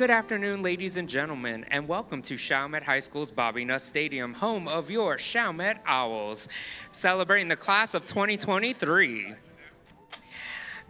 Good afternoon, ladies and gentlemen, and welcome to Chalmette High School's Bobby Nuss Stadium, home of your Chalmette Owls, celebrating the class of 2023.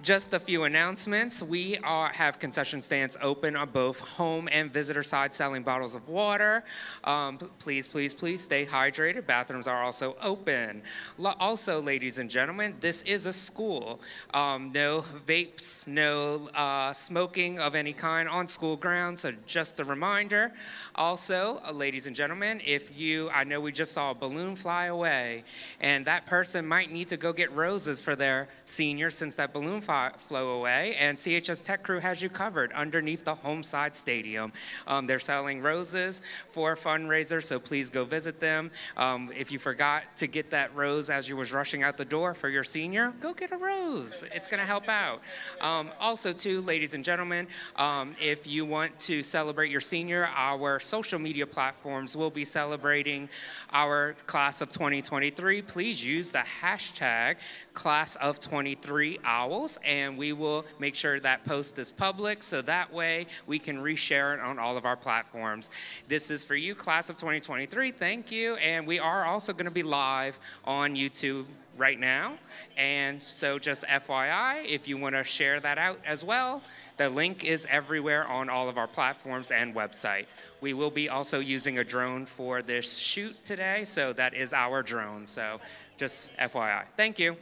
Just a few announcements. We are, have concession stands open on both home and visitor side selling bottles of water. Um, please, please, please stay hydrated. Bathrooms are also open. also, ladies and gentlemen, this is a school. Um, no vapes, no uh, smoking of any kind on school grounds. So just a reminder. Also, uh, ladies and gentlemen, if you, I know we just saw a balloon fly away, and that person might need to go get roses for their senior since that balloon flow away, and CHS Tech Crew has you covered underneath the home side stadium. Um, they're selling roses for a fundraiser, so please go visit them. Um, if you forgot to get that rose as you was rushing out the door for your senior, go get a rose. It's going to help out. Um, also, too, ladies and gentlemen, um, if you want to celebrate your senior, our social media platforms will be celebrating our class of 2023. Please use the hashtag class of 23 owls and we will make sure that post is public so that way we can reshare it on all of our platforms. This is for you, class of 2023. Thank you. And we are also going to be live on YouTube right now. And so just FYI, if you want to share that out as well, the link is everywhere on all of our platforms and website. We will be also using a drone for this shoot today, so that is our drone. So just FYI. Thank you.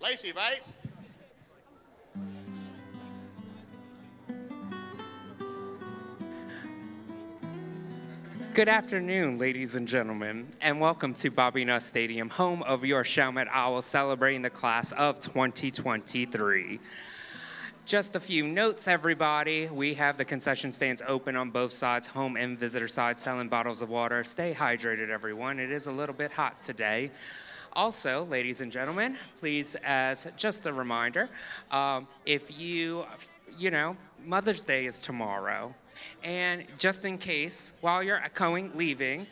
Lacey, right? Good afternoon, ladies and gentlemen, and welcome to Bobby Nuss Stadium, home of your Chalmette Owls, celebrating the class of 2023. Just a few notes, everybody. We have the concession stands open on both sides, home and visitor side, selling bottles of water. Stay hydrated, everyone. It is a little bit hot today. Also, ladies and gentlemen, please, as just a reminder, um, if you, you know, Mother's Day is tomorrow. And just in case, while you're going, leaving,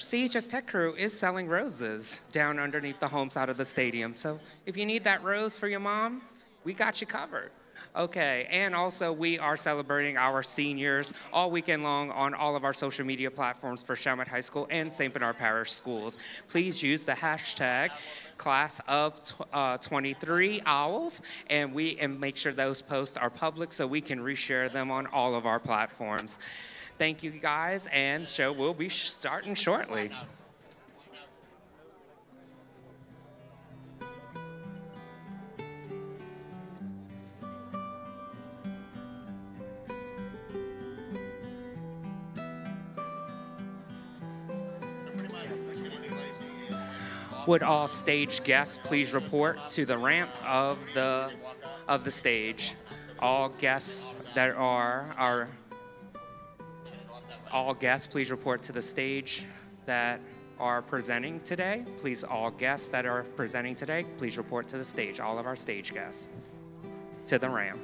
CHS Tech Crew is selling roses down underneath the home side of the stadium. So if you need that rose for your mom, we got you covered. Okay, and also we are celebrating our seniors all weekend long on all of our social media platforms for Chalmette High School and St. Bernard Parish Schools. Please use the hashtag class of uh, 23 owls and we and make sure those posts are public so we can reshare them on all of our platforms. Thank you guys and show will be starting shortly. Would all stage guests please report to the ramp of the of the stage? All guests that are are all guests please report to the stage that are presenting today. Please all guests that are presenting today, please report to the stage. All of our stage guests to the ramp.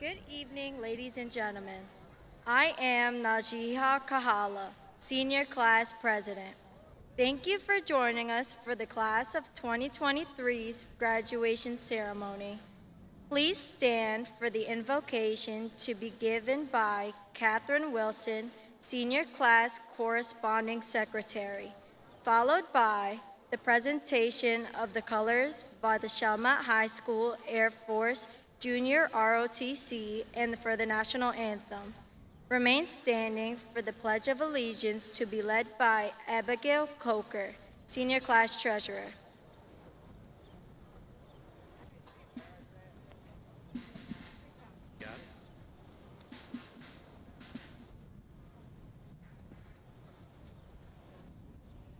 Good evening, ladies and gentlemen. I am Najiha Kahala, Senior Class President. Thank you for joining us for the Class of 2023's graduation ceremony. Please stand for the invocation to be given by Catherine Wilson, Senior Class Corresponding Secretary, followed by the presentation of the colors by the Chalmette High School Air Force Junior ROTC and for the national anthem. Remain standing for the Pledge of Allegiance to be led by Abigail Coker, Senior Class Treasurer.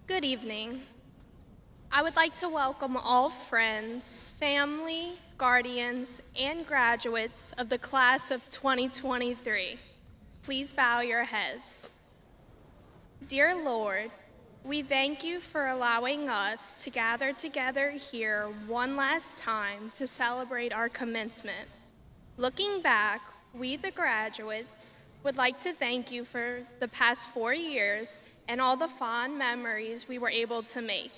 Good evening. I would like to welcome all friends, family, guardians, and graduates of the class of 2023. Please bow your heads. Dear Lord, we thank you for allowing us to gather together here one last time to celebrate our commencement. Looking back, we, the graduates, would like to thank you for the past four years and all the fond memories we were able to make.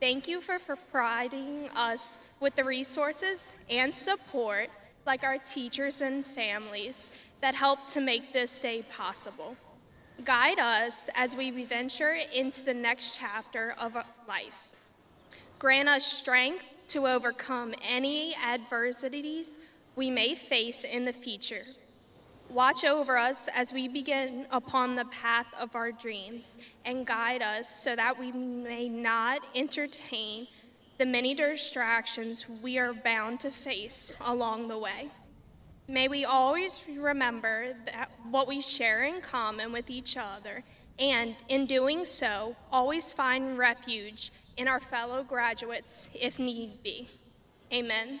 Thank you for providing us with the resources and support, like our teachers and families, that help to make this day possible. Guide us as we venture into the next chapter of life. Grant us strength to overcome any adversities we may face in the future. Watch over us as we begin upon the path of our dreams and guide us so that we may not entertain the many distractions we are bound to face along the way. May we always remember that what we share in common with each other, and in doing so, always find refuge in our fellow graduates if need be. Amen.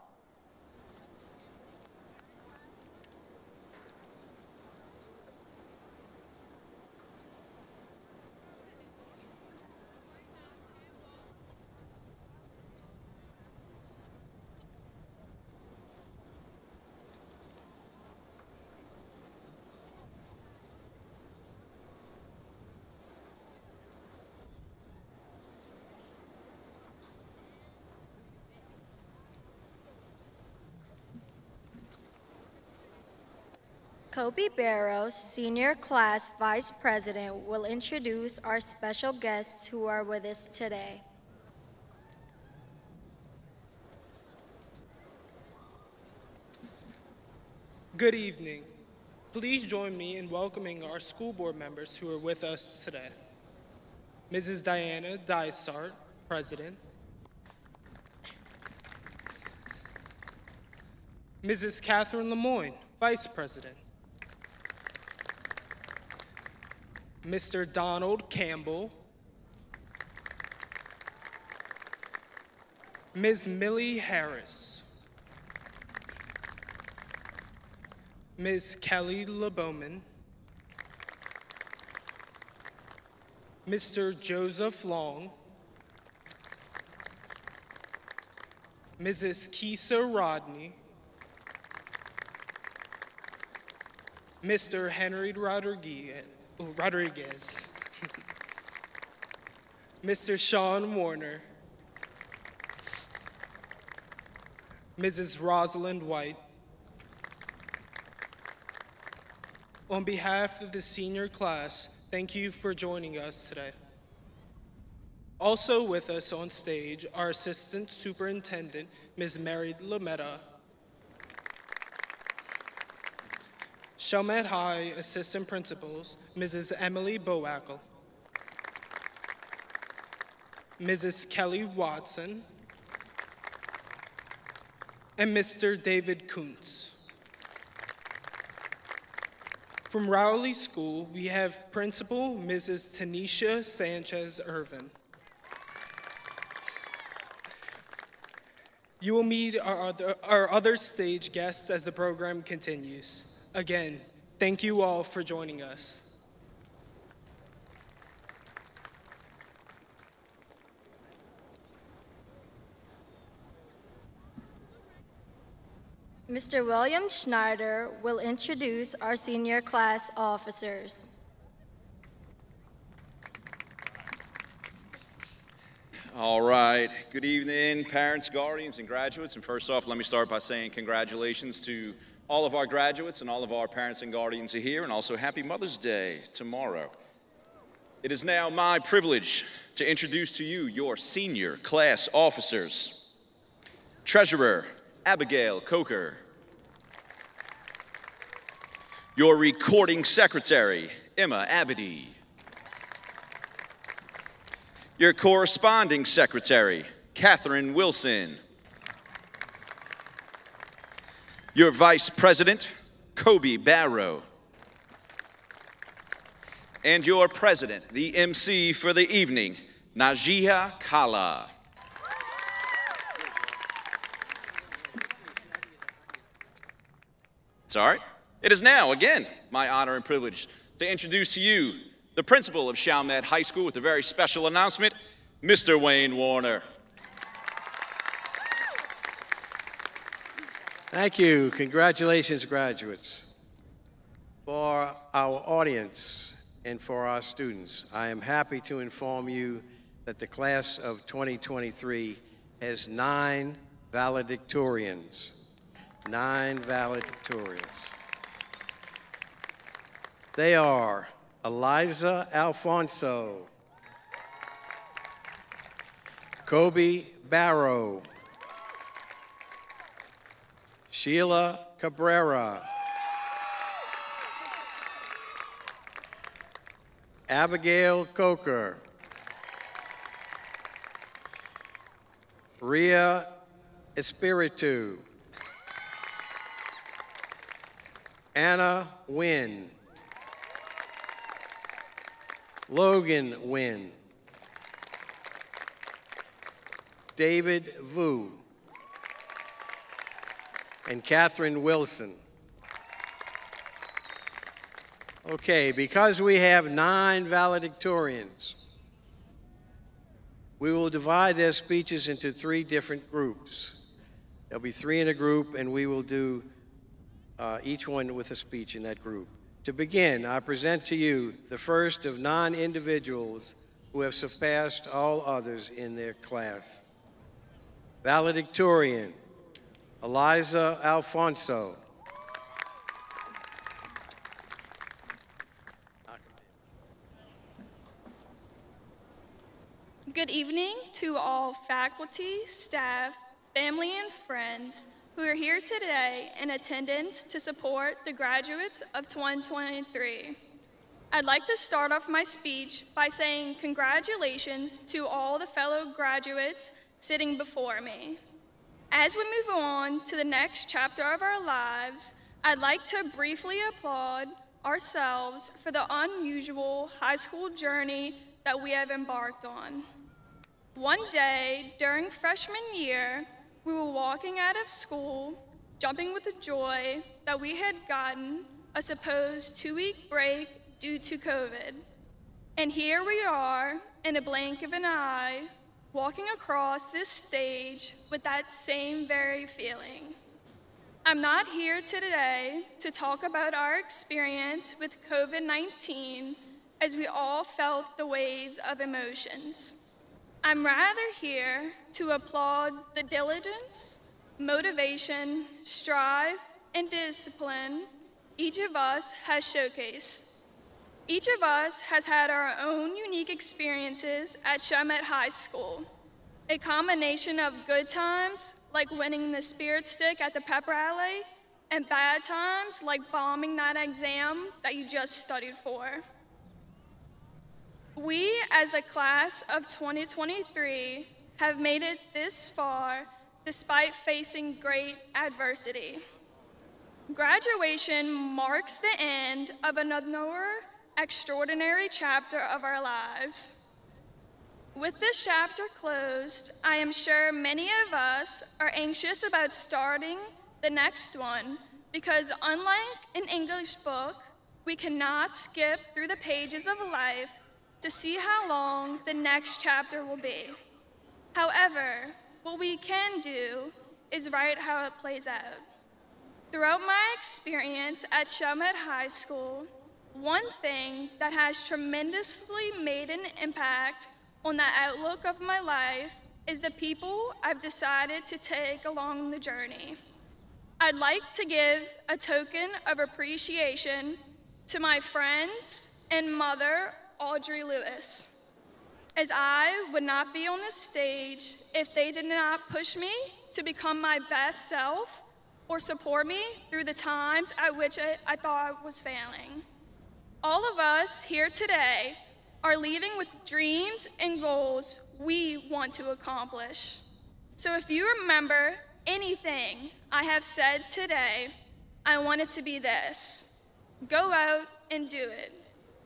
Kobe Barrows, Senior Class Vice President, will introduce our special guests who are with us today. Good evening. Please join me in welcoming our school board members who are with us today. Mrs. Diana Dysart, President. Mrs. Catherine Lemoyne, Vice President. Mr. Donald Campbell. Ms. Millie Harris. Ms. Kelly LeBowman, Mr. Joseph Long, Mrs. Keisa Rodney, Mr. Henry Rodriguez, Rodriguez Mr. Sean Warner, Mrs. Rosalind White, On behalf of the senior class, thank you for joining us today. Also with us on stage, our Assistant Superintendent, Ms. Mary Lametta. Chalmette High Assistant Principals, Mrs. Emily Bowackle. Mrs. Kelly Watson. And Mr. David Kuntz. From Rowley School, we have Principal Mrs. Tanisha Sanchez Irvin. You will meet our other, our other stage guests as the program continues. Again, thank you all for joining us. Mr. William Schneider will introduce our senior class officers. All right. Good evening, parents, guardians, and graduates. And first off, let me start by saying congratulations to all of our graduates and all of our parents and guardians are here, and also happy Mother's Day tomorrow. It is now my privilege to introduce to you your senior class officers. Treasurer Abigail Coker. Your recording secretary, Emma Abedy. Your corresponding secretary, Catherine Wilson. Your vice president, Kobe Barrow. And your president, the MC for the evening, Najia Kala. It's all right. It is now, again, my honor and privilege to introduce to you the principal of Chalmette High School with a very special announcement, Mr. Wayne Warner. Thank you. Congratulations, graduates. For our audience and for our students, I am happy to inform you that the class of 2023 has nine valedictorians. Nine valedictorians. They are Eliza Alfonso, Kobe Barrow, Sheila Cabrera, Abigail Coker, Ria Espiritu, Anna Wynn, Logan Wynn. David Vu. And Catherine Wilson. Okay, because we have nine valedictorians, we will divide their speeches into three different groups. There'll be three in a group, and we will do uh, each one with a speech in that group. To begin, I present to you the first of nine individuals who have surpassed all others in their class. Valedictorian, Eliza Alfonso. Good evening to all faculty, staff, family, and friends who are here today in attendance to support the graduates of 2023. I'd like to start off my speech by saying congratulations to all the fellow graduates sitting before me. As we move on to the next chapter of our lives, I'd like to briefly applaud ourselves for the unusual high school journey that we have embarked on. One day during freshman year, we were walking out of school, jumping with the joy that we had gotten a supposed two week break due to COVID. And here we are, in a blink of an eye, walking across this stage with that same very feeling. I'm not here today to talk about our experience with COVID 19 as we all felt the waves of emotions. I'm rather here to applaud the diligence, motivation, strive, and discipline each of us has showcased. Each of us has had our own unique experiences at Chalmette High School. A combination of good times, like winning the Spirit Stick at the pep rally, and bad times, like bombing that exam that you just studied for. We, as a class of 2023, have made it this far despite facing great adversity. Graduation marks the end of another extraordinary chapter of our lives. With this chapter closed, I am sure many of us are anxious about starting the next one because, unlike an English book, we cannot skip through the pages of life to see how long the next chapter will be. However, what we can do is write how it plays out. Throughout my experience at Chalmette High School, one thing that has tremendously made an impact on the outlook of my life is the people I've decided to take along the journey. I'd like to give a token of appreciation to my friends and mother Audrey Lewis, as I would not be on this stage if they did not push me to become my best self or support me through the times at which I thought I was failing. All of us here today are leaving with dreams and goals we want to accomplish. So if you remember anything I have said today, I want it to be this go out and do it.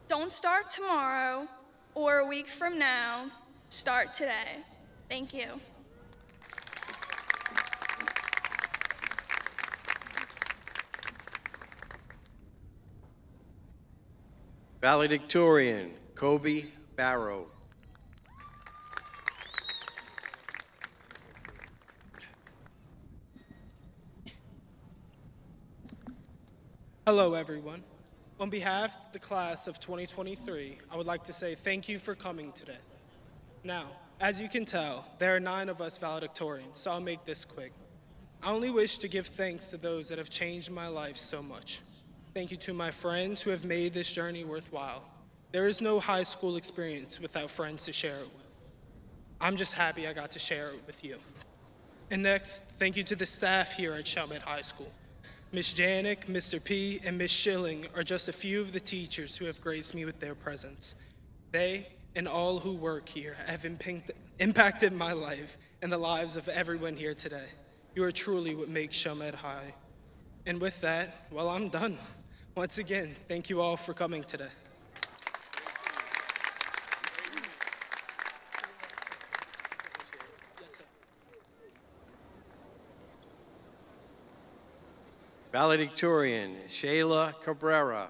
Don't start tomorrow or a week from now. Start today. Thank you. Valedictorian, Kobe Barrow. Hello, everyone. On behalf of the class of 2023, I would like to say thank you for coming today. Now, as you can tell, there are nine of us valedictorians, so I'll make this quick. I only wish to give thanks to those that have changed my life so much. Thank you to my friends who have made this journey worthwhile. There is no high school experience without friends to share it with. I'm just happy I got to share it with you. And next, thank you to the staff here at Chalmette High School. Ms. Janik, Mr. P, and Ms. Schilling are just a few of the teachers who have graced me with their presence. They and all who work here have impacted my life and the lives of everyone here today. You are truly what makes Chalmette High. And with that, well, I'm done. Once again, thank you all for coming today. Valedictorian, Shayla Cabrera.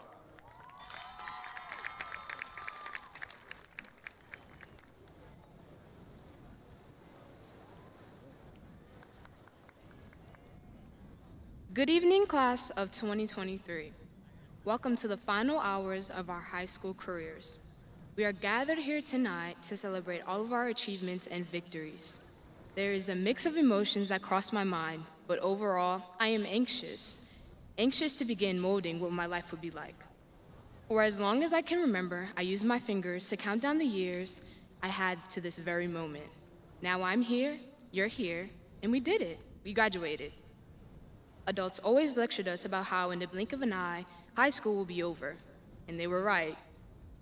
Good evening, class of 2023. Welcome to the final hours of our high school careers. We are gathered here tonight to celebrate all of our achievements and victories. There is a mix of emotions that cross my mind, but overall, I am anxious. Anxious to begin molding what my life would be like. For as long as I can remember, I used my fingers to count down the years I had to this very moment. Now I'm here, you're here, and we did it. We graduated. Adults always lectured us about how, in the blink of an eye, high school will be over. And they were right.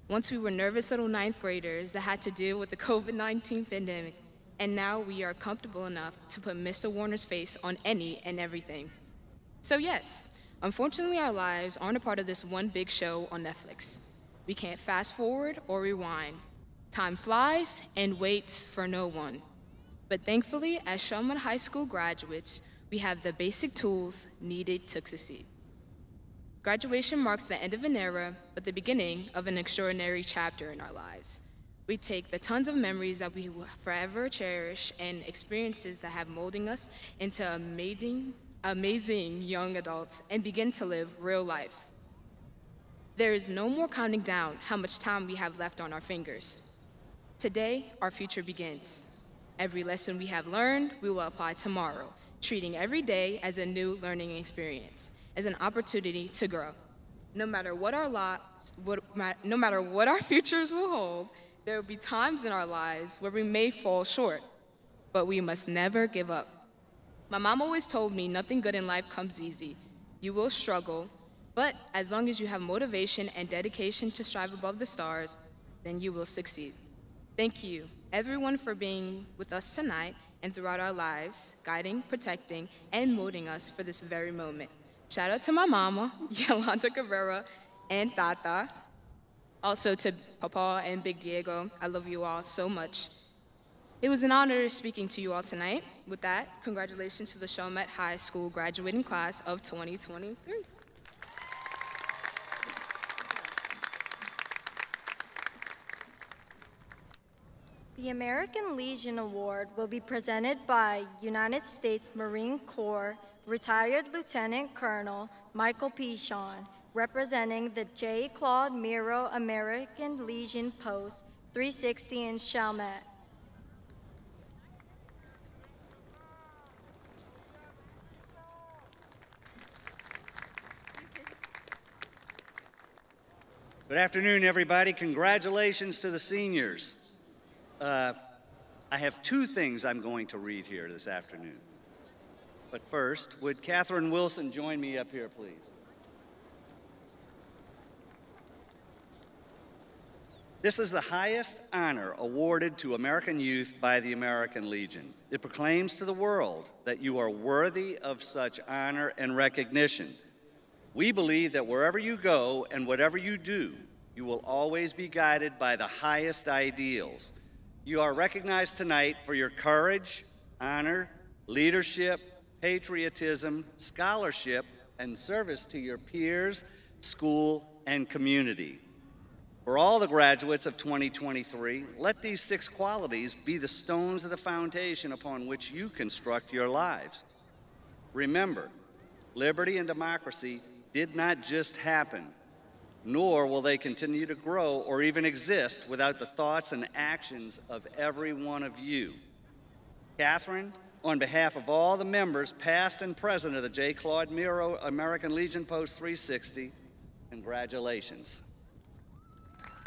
Once we were nervous little ninth graders that had to deal with the COVID 19 pandemic, and now we are comfortable enough to put Mr. Warner's face on any and everything. So, yes, unfortunately, our lives aren't a part of this one big show on Netflix. We can't fast forward or rewind. Time flies and waits for no one. But thankfully, as Chalmette High School graduates, we have the basic tools needed to succeed. Graduation marks the end of an era, but the beginning of an extraordinary chapter in our lives. We take the tons of memories that we will forever cherish and experiences that have molding us into amazing, amazing young adults and begin to live real life. There is no more counting down how much time we have left on our fingers. Today, our future begins. Every lesson we have learned, we will apply tomorrow, treating every day as a new learning experience, as an opportunity to grow. No matter what our lot, what, no matter what our futures will hold, there will be times in our lives where we may fall short, but we must never give up. My mom always told me nothing good in life comes easy. You will struggle, but as long as you have motivation and dedication to strive above the stars, then you will succeed. Thank you, everyone, for being with us tonight and throughout our lives, guiding, protecting, and molding us for this very moment. Shout out to my mama, Yolanda Cabrera, and Tata. Also to Papa and Big Diego. I love you all so much. It was an honor speaking to you all tonight. With that, congratulations to the Chalmette High School graduating class of 2023. The American Legion Award will be presented by United States Marine Corps retired Lieutenant Colonel Michael P. Shawn, representing the J. Claude Miro American Legion Post 360 in Chalmette. Good afternoon, everybody. Congratulations to the seniors. Uh, I have two things I'm going to read here this afternoon. But first, would Catherine Wilson join me up here, please? This is the highest honor awarded to American youth by the American Legion. It proclaims to the world that you are worthy of such honor and recognition. We believe that wherever you go and whatever you do, you will always be guided by the highest ideals. You are recognized tonight for your courage, honor, leadership, patriotism, scholarship, and service to your peers, school, and community. For all the graduates of 2023, let these six qualities be the stones of the foundation upon which you construct your lives. Remember, liberty and democracy did not just happen, nor will they continue to grow or even exist without the thoughts and actions of every one of you. Catherine, on behalf of all the members, past and present of the J. Claude Miro American Legion Post 360, congratulations.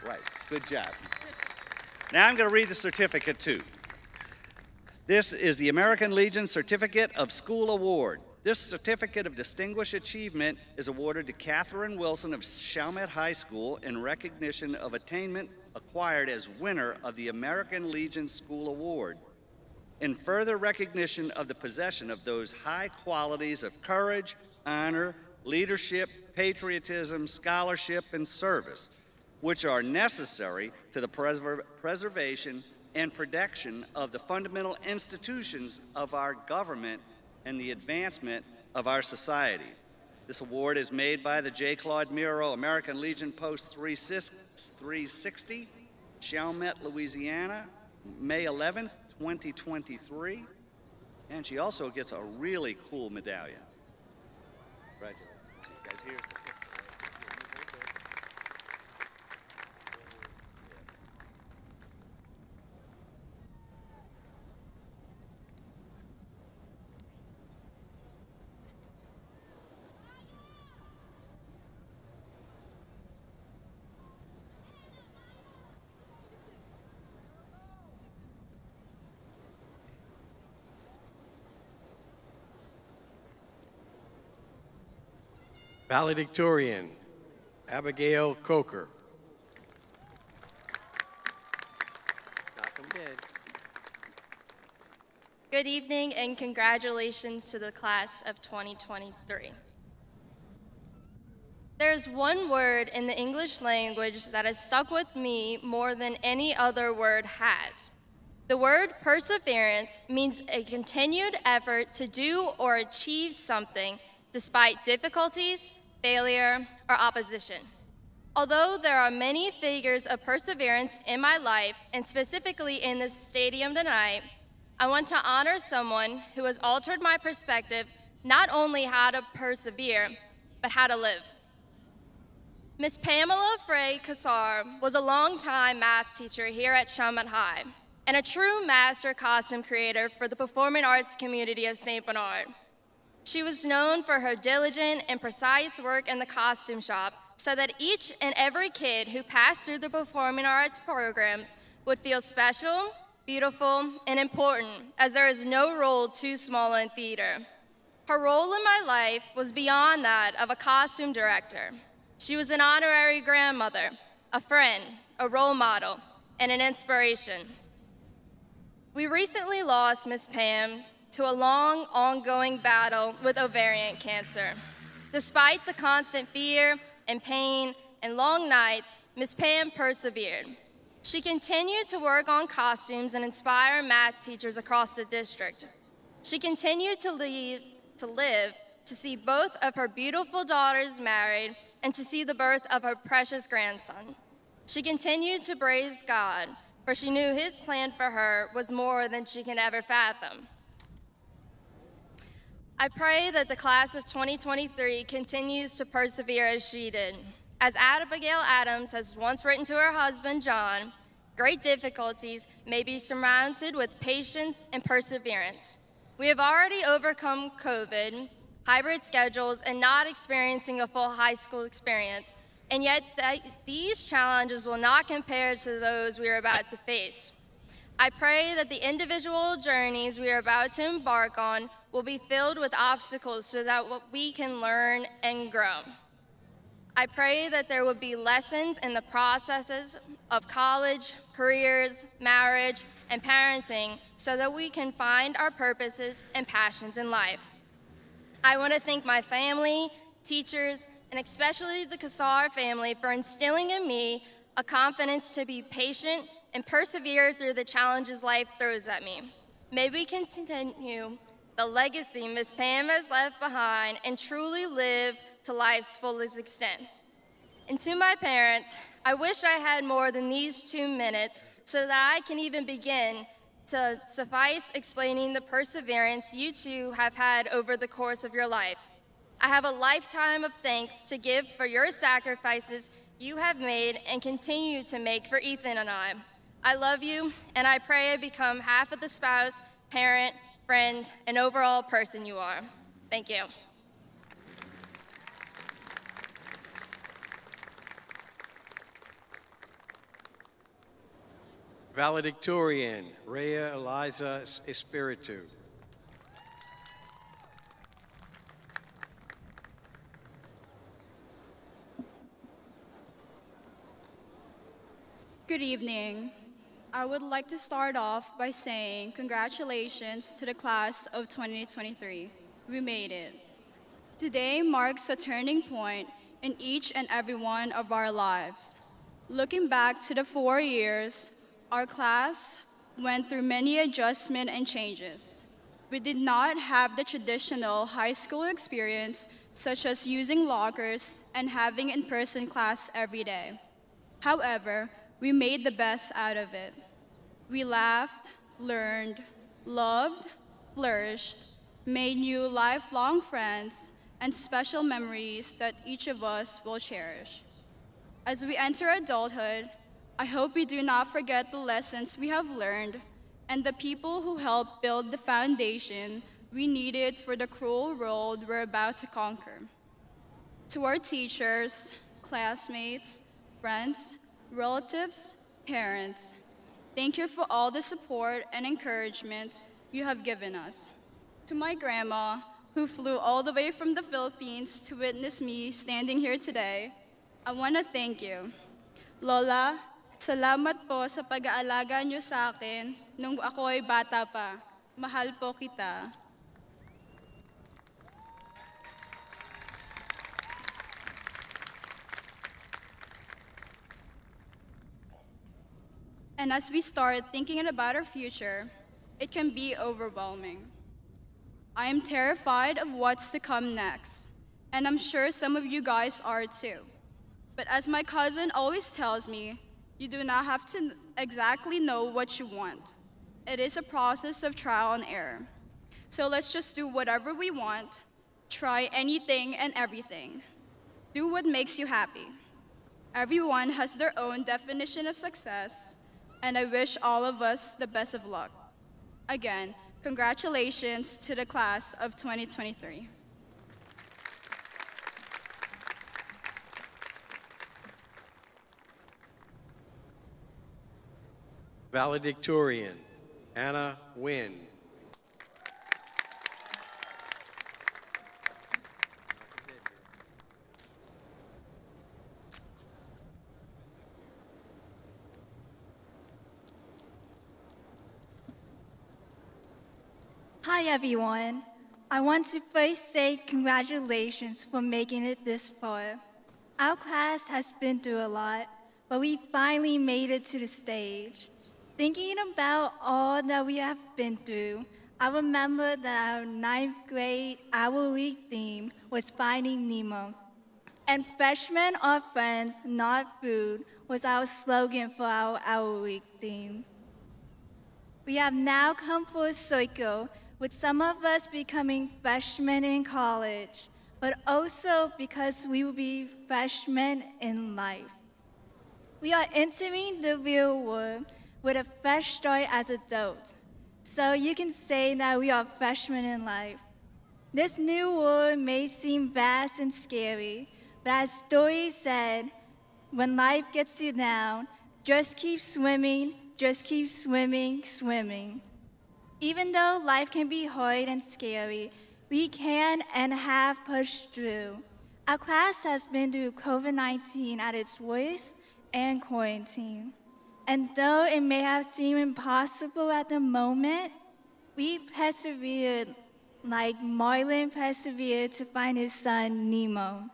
Right, good job. Now I'm going to read the certificate too. This is the American Legion Certificate of School Award. This certificate of distinguished achievement is awarded to Catherine Wilson of Chalmette High School in recognition of attainment acquired as winner of the American Legion School Award. In further recognition of the possession of those high qualities of courage, honor, leadership, patriotism, scholarship, and service, which are necessary to the preser- preservation and protection of the fundamental institutions of our government and the advancement of our society. This award is made by the J. Claude Miro American Legion Post 360, Chalmette, Louisiana, May 11th, 2023. And she also gets a really cool medallion. Congratulations. See you guys here. Valedictorian, Abigail Coker. Good evening and congratulations to the class of 2023. There's one word in the English language that has stuck with me more than any other word has. The word perseverance means a continued effort to do or achieve something despite difficulties, failure, or opposition. Although there are many figures of perseverance in my life, and specifically in this stadium tonight, I want to honor someone who has altered my perspective not only how to persevere, but how to live. Miss Pamela Frey Kassar was a longtime math teacher here at Chalmette High and a true master costume creator for the performing arts community of St. Bernard. She was known for her diligent and precise work in the costume shop so that each and every kid who passed through the performing arts programs would feel special, beautiful, and important, as there is no role too small in theater. Her role in my life was beyond that of a costume director. She was an honorary grandmother, a friend, a role model, and an inspiration. We recently lost Miss Pam to a long, ongoing battle with ovarian cancer. Despite the constant fear and pain and long nights, Miss Pam persevered. She continued to work on costumes and inspire math teachers across the district. She continued to, leave, to live to see both of her beautiful daughters married and to see the birth of her precious grandson. She continued to praise God, for she knew his plan for her was more than she can ever fathom. I pray that the class of 2023 continues to persevere as she did. As Abigail Adams has once written to her husband, John, great difficulties may be surmounted with patience and perseverance. We have already overcome COVID, hybrid schedules, and not experiencing a full high school experience, and yet th these challenges will not compare to those we are about to face. I pray that the individual journeys we are about to embark on will be filled with obstacles so that we can learn and grow. I pray that there will be lessons in the processes of college, careers, marriage, and parenting so that we can find our purposes and passions in life. I want to thank my family, teachers, and especially the Kassar family for instilling in me a confidence to be patient and persevere through the challenges life throws at me. May we continue the legacy Miss Pam has left behind and truly live to life's fullest extent. And to my parents, I wish I had more than these two minutes so that I can even begin to suffice explaining the perseverance you two have had over the course of your life. I have a lifetime of thanks to give for your sacrifices you have made and continue to make for Ethan and I. I love you, and I pray I become half of the spouse, parent, friend, and overall person you are. Thank you. Valedictorian, Rhea Eliza Espiritu. Good evening. I would like to start off by saying congratulations to the class of 2023. We made it. Today marks a turning point in each and every one of our lives. Looking back to the four years, our class went through many adjustments and changes. We did not have the traditional high school experience, such as using lockers and having in person class every day. However, we made the best out of it. We laughed, learned, loved, flourished, made new lifelong friends, and special memories that each of us will cherish. As we enter adulthood, I hope we do not forget the lessons we have learned and the people who helped build the foundation we needed for the cruel world we're about to conquer. To our teachers, classmates, friends, relatives, parents, thank you for all the support and encouragement you have given us. To my grandma, who flew all the way from the Philippines to witness me standing here today, I want to thank you. Lola, salamat po sa pag-aalaga niyo sa akin nung ako ay bata pa. Mahal po kita. And as we start thinking about our future, it can be overwhelming. I am terrified of what's to come next, and I'm sure some of you guys are too. But as my cousin always tells me, you do not have to exactly know what you want. It is a process of trial and error. So let's just do whatever we want, try anything and everything. Do what makes you happy. Everyone has their own definition of success, and I wish all of us the best of luck. Again, congratulations to the class of 2023. Valedictorian, Anna Wynn. Hi, everyone. I want to first say congratulations for making it this far. Our class has been through a lot, but we finally made it to the stage. Thinking about all that we have been through, I remember that our ninth grade Our Week theme was Finding Nemo. And freshmen are friends, not food, was our slogan for our Our Week theme. We have now come full circle, with some of us becoming freshmen in college, but also because we will be freshmen in life. We are entering the real world with a fresh start as adults, so you can say that we are freshmen in life. This new world may seem vast and scary, but as Dory said, when life gets you down, just keep swimming, just keep swimming, swimming. Even though life can be hard and scary, we can and have pushed through. Our class has been through COVID 19 at its worst and quarantine. And though it may have seemed impossible at the moment, we persevered like Marlin persevered to find his son Nemo.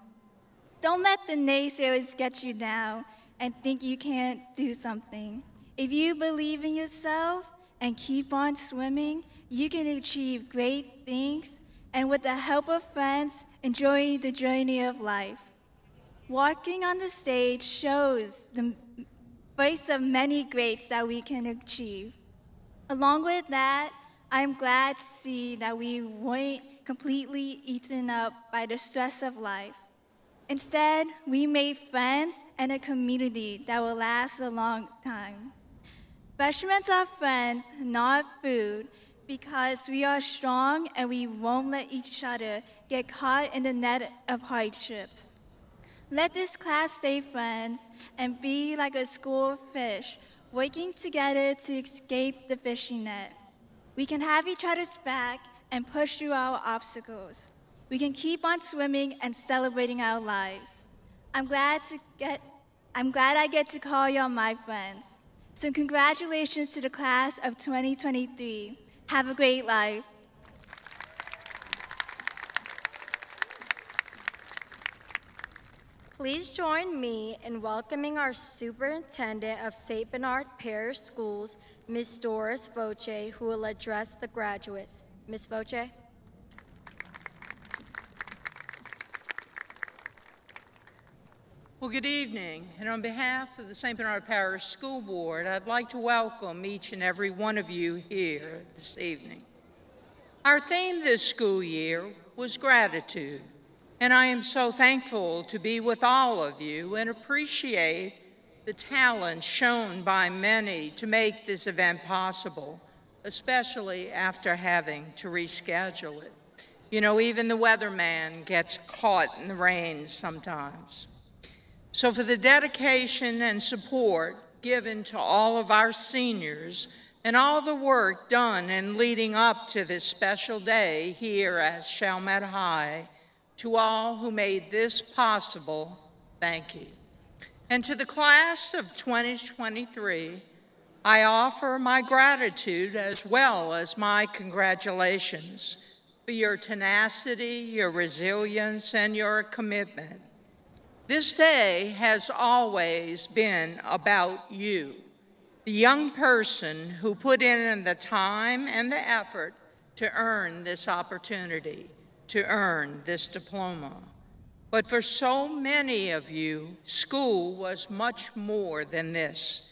Don't let the naysayers get you down and think you can't do something. If you believe in yourself and keep on swimming, you can achieve great things and with the help of friends, enjoy the journey of life. Walking on the stage shows the voice of many greats that we can achieve. Along with that, I'm glad to see that we weren't completely eaten up by the stress of life. Instead, we made friends and a community that will last a long time. Freshmen are friends, not food, because we are strong and we won't let each other get caught in the net of hardships. Let this class stay friends and be like a school of fish, working together to escape the fishing net. We can have each other's back and push through our obstacles. We can keep on swimming and celebrating our lives. I'm glad to get I'm glad I get to call you all my friends. So congratulations to the class of 2023. Have a great life. Please join me in welcoming our Superintendent of St. Bernard Parish Schools, Ms. Doris Voitier, who will address the graduates. Ms. Voitier? Well, good evening. And on behalf of the St. Bernard Parish School Board, I'd like to welcome each and every one of you here this evening. Our theme this school year was gratitude. And I am so thankful to be with all of you and appreciate the talent shown by many to make this event possible, especially after having to reschedule it. You know, even the weatherman gets caught in the rain sometimes. So, for the dedication and support given to all of our seniors and all the work done in leading up to this special day here at Chalmette High, to all who made this possible, thank you. And to the class of 2023, I offer my gratitude as well as my congratulations for your tenacity, your resilience, and your commitment. This day has always been about you, the young person who put in the time and the effort to earn this opportunity, to earn this diploma. But for so many of you, school was much more than this.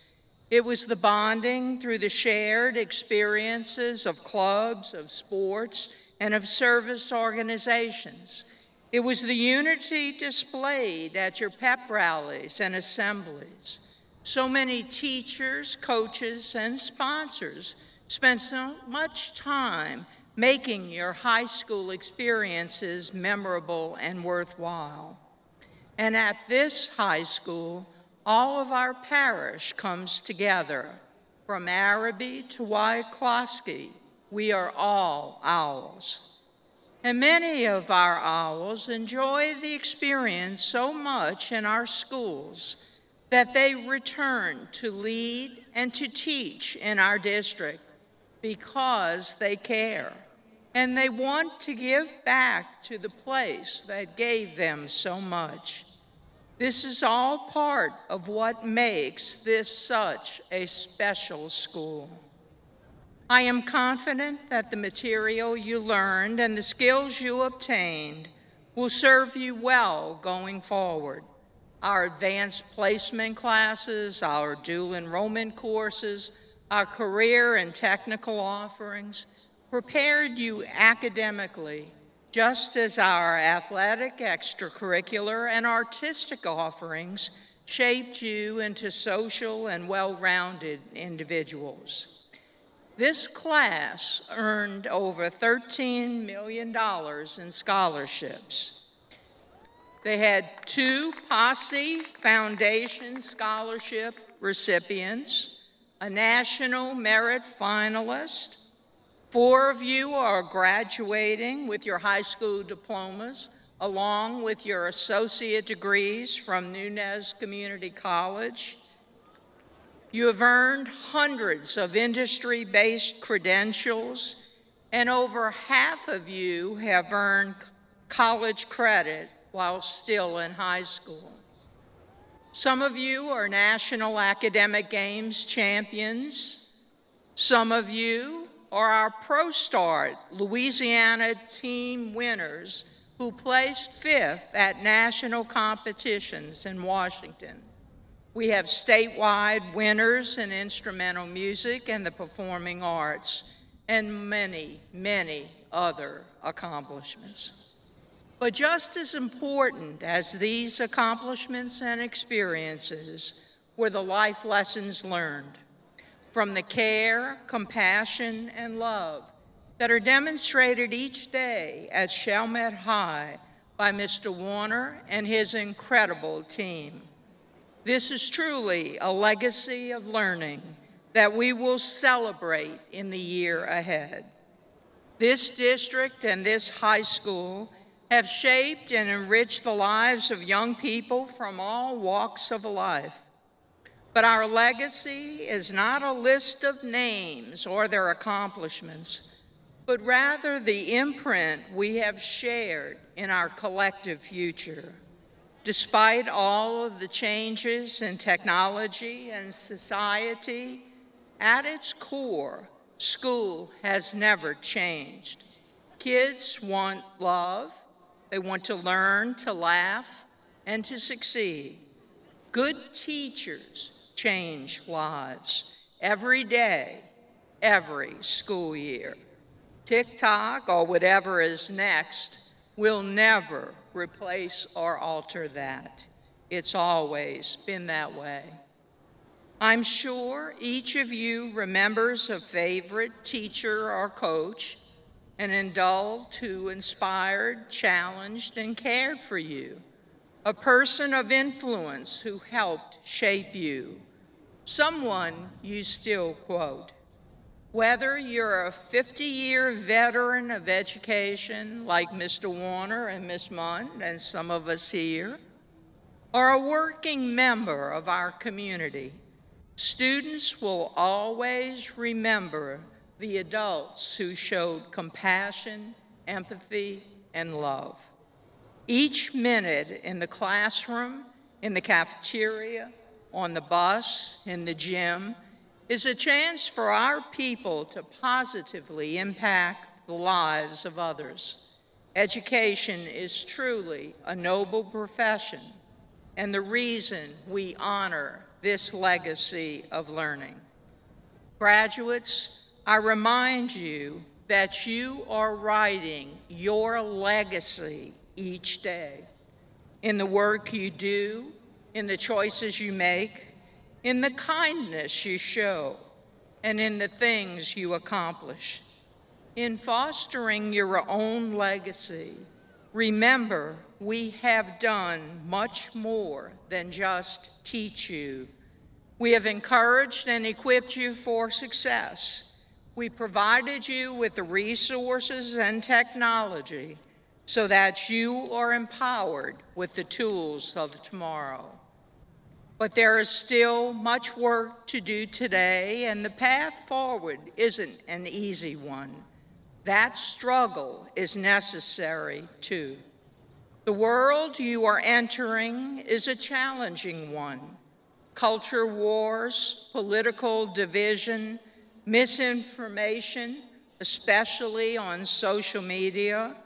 It was the bonding through the shared experiences of clubs, of sports, and of service organizations. It was the unity displayed at your pep rallies and assemblies. So many teachers, coaches, and sponsors spent so much time making your high school experiences memorable and worthwhile. And at this high school, all of our parish comes together. From Arabi to Yscloskey, we are all owls. And many of our owls enjoy the experience so much in our schools that they return to lead and to teach in our district because they care. And they want to give back to the place that gave them so much. This is all part of what makes this such a special school. I am confident that the material you learned and the skills you obtained will serve you well going forward. Our advanced placement classes, our dual enrollment courses, our career and technical offerings prepared you academically, just as our athletic, extracurricular, and artistic offerings shaped you into social and well rounded individuals. This class earned over $13 million in scholarships. They had two Posse Foundation Scholarship recipients, a National Merit finalist. Four of you are graduating with your high school diplomas, along with your associate degrees from Nunez Community College. You have earned hundreds of industry based credentials, and over half of you have earned college credit while still in high school. Some of you are National Academic Games champions. Some of you are our ProStart Louisiana team winners who placed fifth at national competitions in Washington. We have statewide winners in instrumental music and the performing arts, and many, many other accomplishments. But just as important as these accomplishments and experiences were the life lessons learned from the care, compassion, and love that are demonstrated each day at Chalmette High by Mr. Warner and his incredible team. This is truly a legacy of learning that we will celebrate in the year ahead. This district and this high school have shaped and enriched the lives of young people from all walks of life. But our legacy is not a list of names or their accomplishments, but rather the imprint we have shared in our collective future. Despite all of the changes in technology and society, at its core, school has never changed. Kids want love, they want to learn, to laugh, and to succeed. Good teachers change lives every day, every school year. TikTok or whatever is next will never replace or alter that. It's always been that way. I'm sure each of you remembers a favorite teacher or coach, an adult who inspired, challenged, and cared for you, a person of influence who helped shape you, someone you still quote. Whether you're a 50 year veteran of education like Mr. Warner and Ms. Munn and some of us here, or a working member of our community, students will always remember the adults who showed compassion, empathy, and love. Each minute in the classroom, in the cafeteria, on the bus, in the gym, is a chance for our people to positively impact the lives of others. Education is truly a noble profession and the reason we honor this legacy of learning. Graduates, I remind you that you are writing your legacy each day in the work you do, in the choices you make, in the kindness you show, and in the things you accomplish. In fostering your own legacy, remember we have done much more than just teach you. We have encouraged and equipped you for success. We provided you with the resources and technology so that you are empowered with the tools of tomorrow. But there is still much work to do today, and the path forward isn't an easy one. That struggle is necessary too. The world you are entering is a challenging one. Culture wars, political division, misinformation, especially on social media,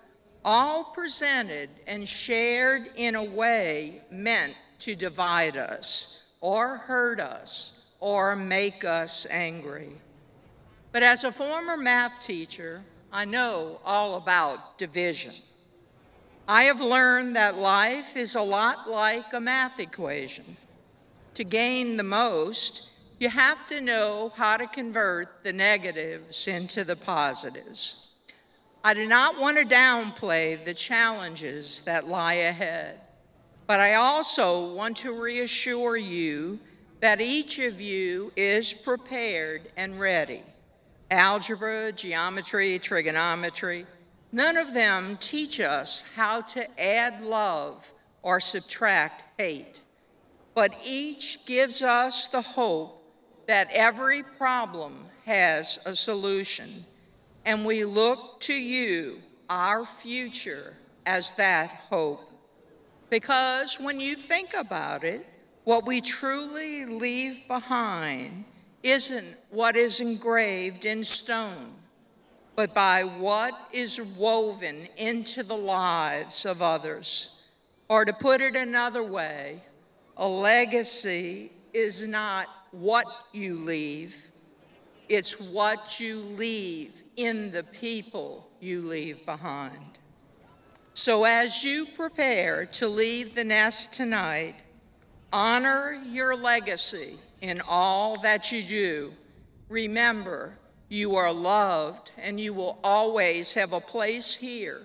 all presented and shared in a way meant to divide us or hurt us or make us angry. But as a former math teacher, I know all about division. I have learned that life is a lot like a math equation. To gain the most, you have to know how to convert the negatives into the positives. I do not want to downplay the challenges that lie ahead, but I also want to reassure you that each of you is prepared and ready. Algebra, geometry, trigonometry, none of them teach us how to add love or subtract hate, but each gives us the hope that every problem has a solution and we look to you, our future, as that hope. Because when you think about it, what we truly leave behind isn't what is engraved in stone, but by what is woven into the lives of others. Or to put it another way, a legacy is not what you leave, it's what you leave in the people you leave behind. So as you prepare to leave the nest tonight, honor your legacy in all that you do. Remember, you are loved and you will always have a place here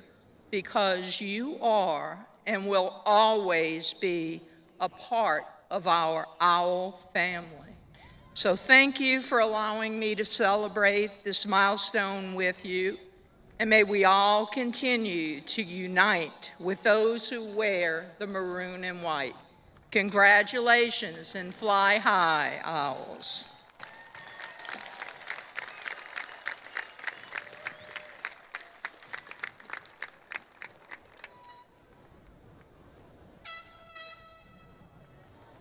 because you are and will always be a part of our OWL family. So thank you for allowing me to celebrate this milestone with you. And may we all continue to unite with those who wear the maroon and white. Congratulations and fly high, owls.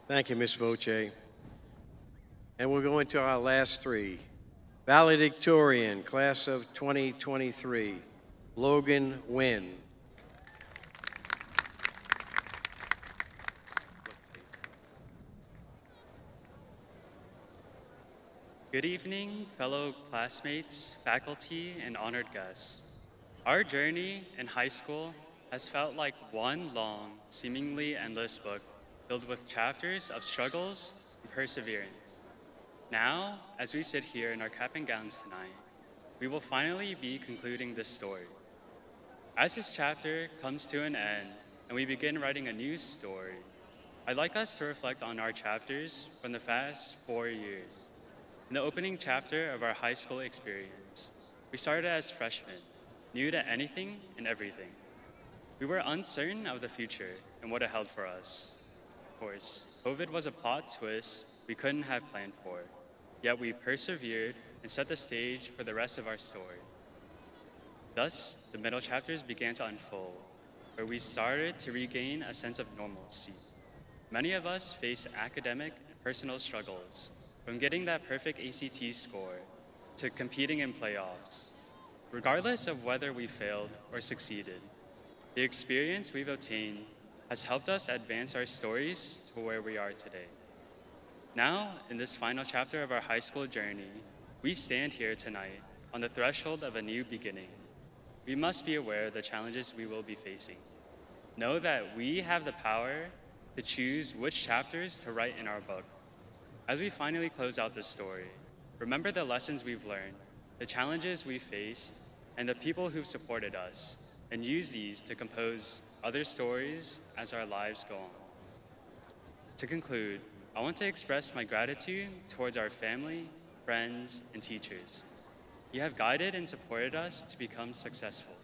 Thank you, Ms. Voitier. And we're going to our last three. Valedictorian, Class of 2023, Logan Wynn. Good evening, fellow classmates, faculty, and honored guests. Our journey in high school has felt like one long, seemingly endless book filled with chapters of struggles and perseverance. Now, as we sit here in our cap and gowns tonight, we will finally be concluding this story. As this chapter comes to an end and we begin writing a new story, I'd like us to reflect on our chapters from the past four years. In the opening chapter of our high school experience, we started as freshmen, new to anything and everything. We were uncertain of the future and what it held for us. Of course, COVID was a plot twist we couldn't have planned for, yet we persevered and set the stage for the rest of our story. Thus, the middle chapters began to unfold, where we started to regain a sense of normalcy. Many of us face academic and personal struggles, from getting that perfect ACT score to competing in playoffs. Regardless of whether we failed or succeeded, the experience we've obtained has helped us advance our stories to where we are today. Now, in this final chapter of our high school journey, we stand here tonight on the threshold of a new beginning. We must be aware of the challenges we will be facing. Know that we have the power to choose which chapters to write in our book. As we finally close out this story, remember the lessons we've learned, the challenges we faced, and the people who've supported us, and use these to compose other stories as our lives go on. To conclude, I want to express my gratitude towards our family, friends, and teachers. You have guided and supported us to become successful.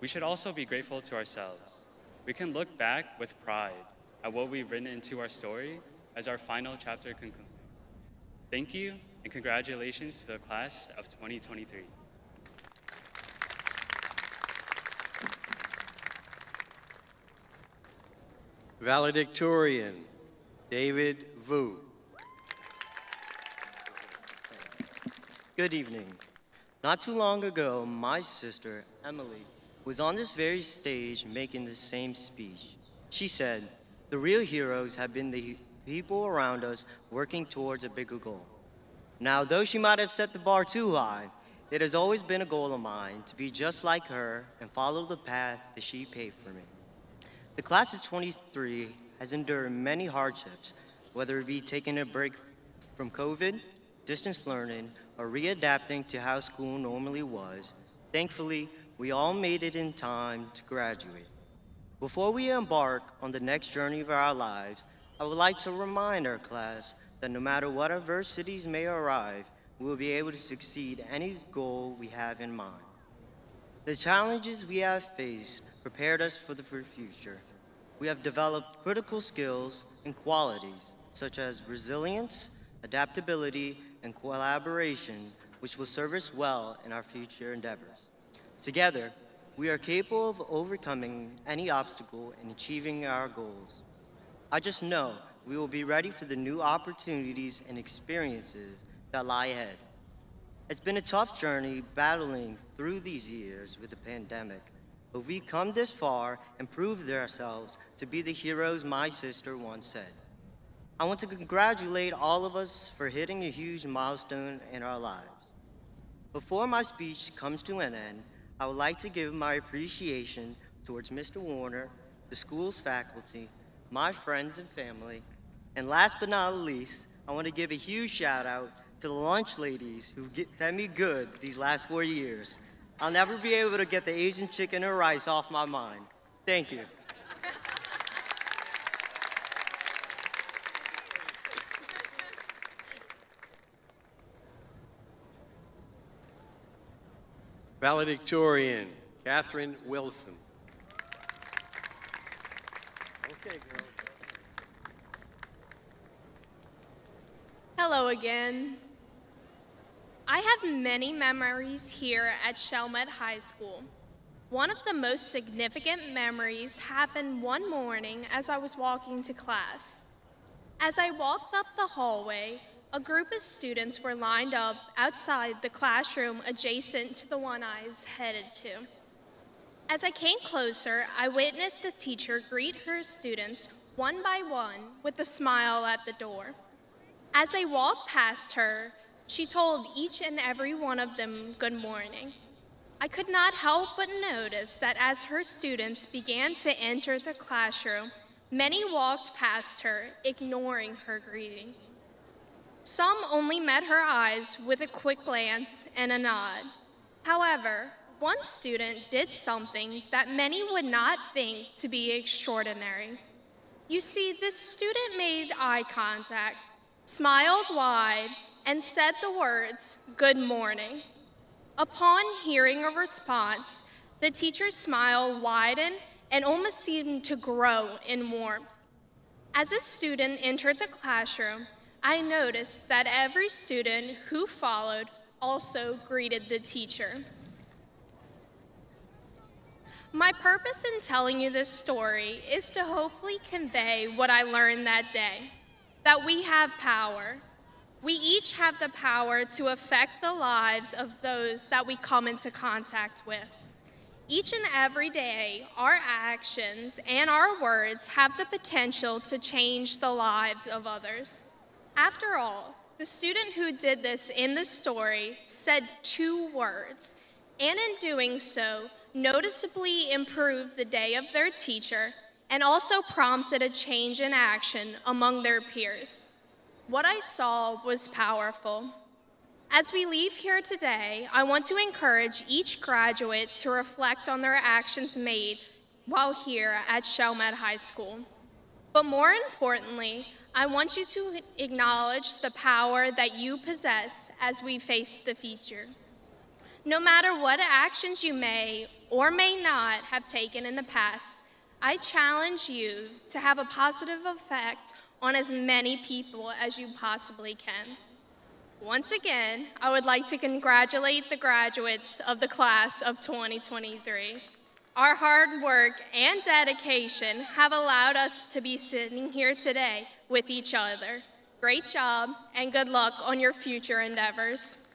We should also be grateful to ourselves. We can look back with pride at what we've written into our story as our final chapter concludes. Thank you and congratulations to the class of 2023. Valedictorian, David Vu. Good evening. Not too long ago, my sister, Emily, was on this very stage making the same speech. She said, The real heroes have been the people around us working towards a bigger goal. Now, though she might have set the bar too high, it has always been a goal of mine to be just like her and follow the path that she paved for me. The class of 23 has endured many hardships, whether it be taking a break from COVID, distance learning, or readapting to how school normally was. Thankfully, we all made it in time to graduate. Before we embark on the next journey of our lives, I would like to remind our class that no matter what adversities may arrive, we will be able to succeed any goal we have in mind. The challenges we have faced prepared us for the future. We have developed critical skills and qualities such as resilience, adaptability, and collaboration, which will serve us well in our future endeavors. Together, we are capable of overcoming any obstacle and achieving our goals. I just know we will be ready for the new opportunities and experiences that lie ahead. It's been a tough journey battling through these years with the pandemic, but we've come this far and proved ourselves to be the heroes my sister once said. I want to congratulate all of us for hitting a huge milestone in our lives. Before my speech comes to an end, I would like to give my appreciation towards Mr. Warner, the school's faculty, my friends and family, and last but not least, I want to give a huge shout out to the lunch ladies who get, fed me good these last four years. I'll never be able to get the Asian chicken or rice off my mind. Thank you. Valedictorian, Catherine Wilson. Okay, girl. Hello again. I have many memories here at Chalmette High School. One of the most significant memories happened one morning as I was walking to class. As I walked up the hallway, a group of students were lined up outside the classroom adjacent to the one I was headed to. As I came closer, I witnessed a teacher greet her students one by one with a smile at the door. As they walked past her, she told each and every one of them good morning. I could not help but notice that as her students began to enter the classroom, many walked past her, ignoring her greeting. Some only met her eyes with a quick glance and a nod. However, one student did something that many would not think to be extraordinary. You see, this student made eye contact, smiled wide, and said the words, Good morning. Upon hearing a response, the teacher's smile widened and almost seemed to grow in warmth. As a student entered the classroom, I noticed that every student who followed also greeted the teacher. My purpose in telling you this story is to hopefully convey what I learned that day that we have power. We each have the power to affect the lives of those that we come into contact with. Each and every day, our actions and our words have the potential to change the lives of others. After all, the student who did this in the story said two words, and in doing so, noticeably improved the day of their teacher and also prompted a change in action among their peers. What I saw was powerful. As we leave here today, I want to encourage each graduate to reflect on their actions made while here at Chalmette High School. But more importantly, I want you to acknowledge the power that you possess as we face the future. No matter what actions you may or may not have taken in the past, I challenge you to have a positive effect on as many people as you possibly can. Once again, I would like to congratulate the graduates of the class of 2023. Our hard work and dedication have allowed us to be sitting here today with each other. Great job and good luck on your future endeavors.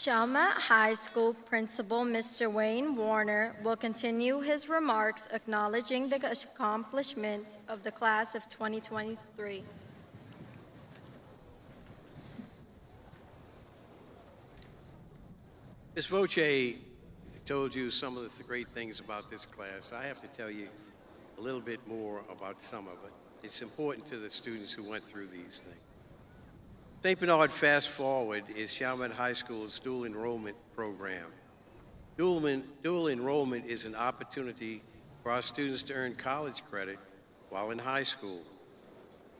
Chalmette High School Principal Mr. Wayne Warner will continue his remarks acknowledging the accomplishments of the class of 2023. Ms. Voitier told you some of the great things about this class. I have to tell you a little bit more about some of it. It's important to the students who went through these things. St. Bernard Fast Forward is Chalmette High School's dual enrollment program. Dual, dual enrollment is an opportunity for our students to earn college credit while in high school.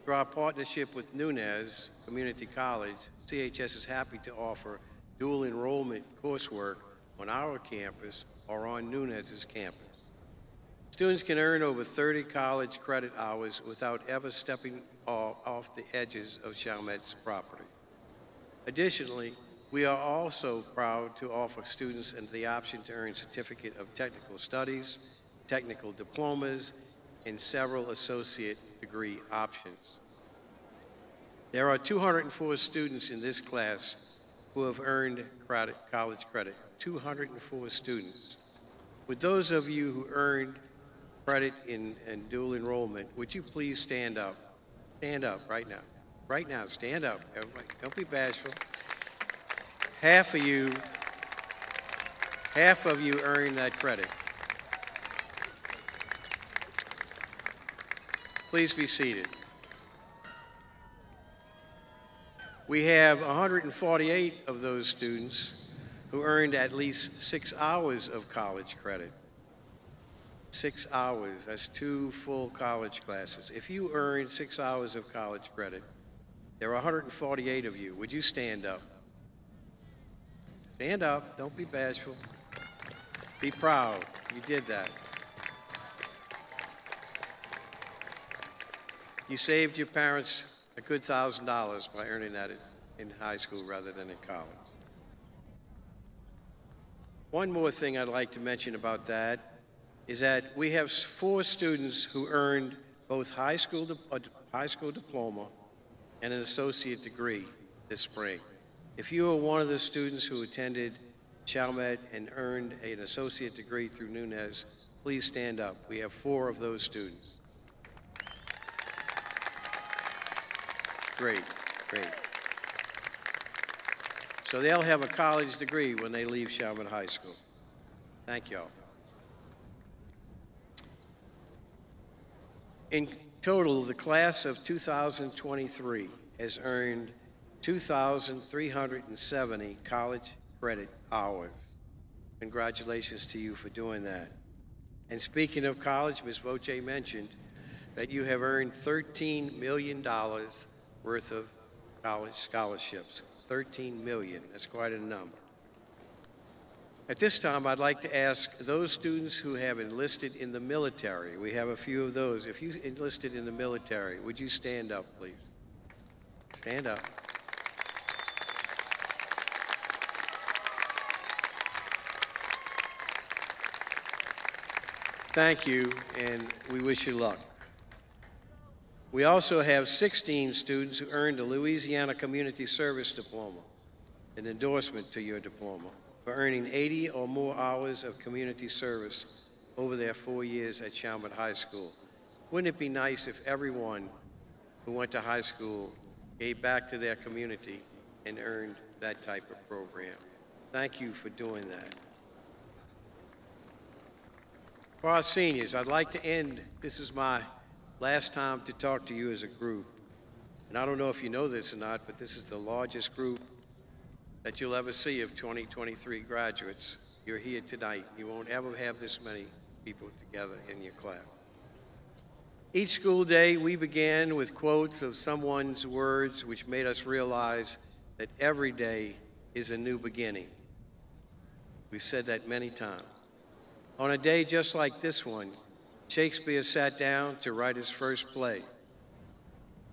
Through our partnership with Nunez Community College, CHS is happy to offer dual enrollment coursework on our campus or on Nunez's campus. Students can earn over 30 college credit hours without ever stepping off, off the edges of Chalmette's property. Additionally, we are also proud to offer students the option to earn Certificate of Technical Studies, technical diplomas, and several associate degree options. There are 204 students in this class who have earned credit, college credit. 204 students. With those of you who earned credit in, in dual enrollment, would you please stand up? Stand up right now. Right now, stand up. Everybody, don't be bashful. Half of you, half of you earned that credit. Please be seated. We have 148 of those students who earned at least six hours of college credit. Six hours, that's two full college classes. If you earned six hours of college credit, there are 148 of you. Would you stand up? Stand up, don't be bashful. Be proud, you did that. You saved your parents a good thousand dollars by earning that in high school rather than in college. One more thing I'd like to mention about that is that we have four students who earned both high school, a uh, high school diploma and an associate degree this spring. If you are one of the students who attended Chalmette and earned an associate degree through Nunez, please stand up. We have four of those students. Great, great. So they'll have a college degree when they leave Chalmette High School. Thank y'all. In total, the class of 2023 has earned 2,370 college credit hours. Congratulations to you for doing that. And speaking of college, Ms. Voitier mentioned that you have earned $13 million worth of college scholarships. 13 million—that's quite a number. At this time, I'd like to ask those students who have enlisted in the military, we have a few of those. If you enlisted in the military, would you stand up, please? Stand up. Thank you, and we wish you luck. We also have 16 students who earned a Louisiana Community Service Diploma, an endorsement to your diploma, for earning 80 or more hours of community service over their four years at Chalmette High School. Wouldn't it be nice if everyone who went to high school gave back to their community and earned that type of program? Thank you for doing that. For our seniors, I'd like to end, this is my last time to talk to you as a group. And I don't know if you know this or not, but this is the largest group that you'll ever see of 2023 graduates. You're here tonight. You won't ever have this many people together in your class. Each school day, we began with quotes of someone's words which made us realize that every day is a new beginning. We've said that many times. On a day just like this one, Shakespeare sat down to write his first play.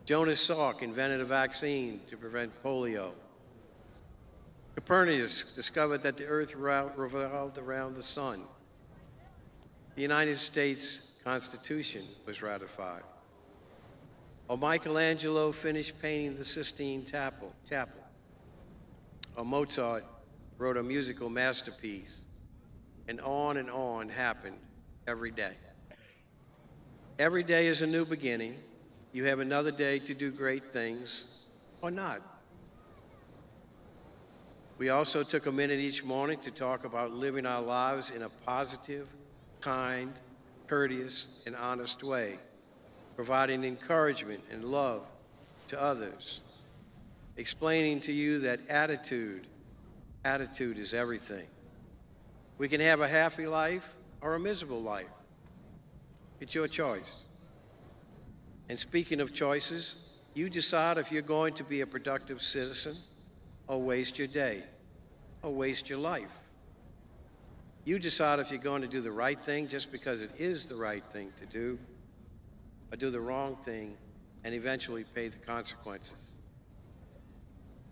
Jonas Salk invented a vaccine to prevent polio. Copernicus discovered that the earth revolved around the sun. The United States Constitution was ratified. Or Michelangelo finished painting the Sistine Chapel. Or Mozart wrote a musical masterpiece. And on and on happened every day. Every day is a new beginning. You have another day to do great things or not. We also took a minute each morning to talk about living our lives in a positive, kind, courteous, and honest way, providing encouragement and love to others, explaining to you that attitude, attitude is everything. We can have a happy life or a miserable life. It's your choice. And speaking of choices, you decide if you're going to be a productive citizen or waste your day or waste your life. You decide if you're going to do the right thing just because it is the right thing to do or do the wrong thing and eventually pay the consequences.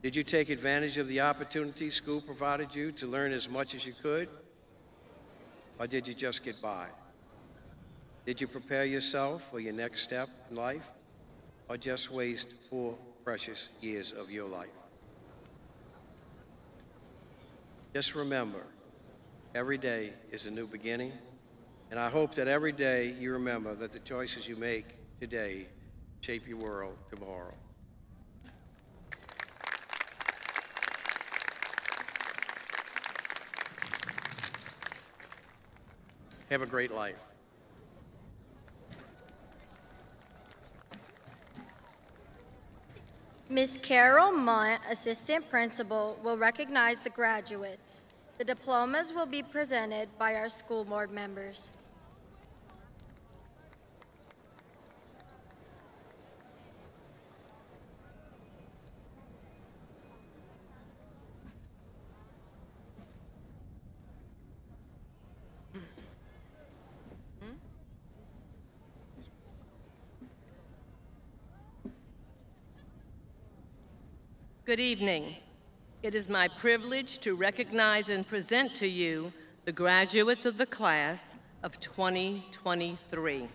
Did you take advantage of the opportunity school provided you to learn as much as you could? Or did you just get by? Did you prepare yourself for your next step in life? Or just waste four precious years of your life? Just remember, every day is a new beginning. And I hope that every day you remember that the choices you make today shape your world tomorrow. Have a great life. Ms. Carol Munt, Assistant Principal, will recognize the graduates. The diplomas will be presented by our school board members. Good evening. It is my privilege to recognize and present to you the graduates of the class of 2023.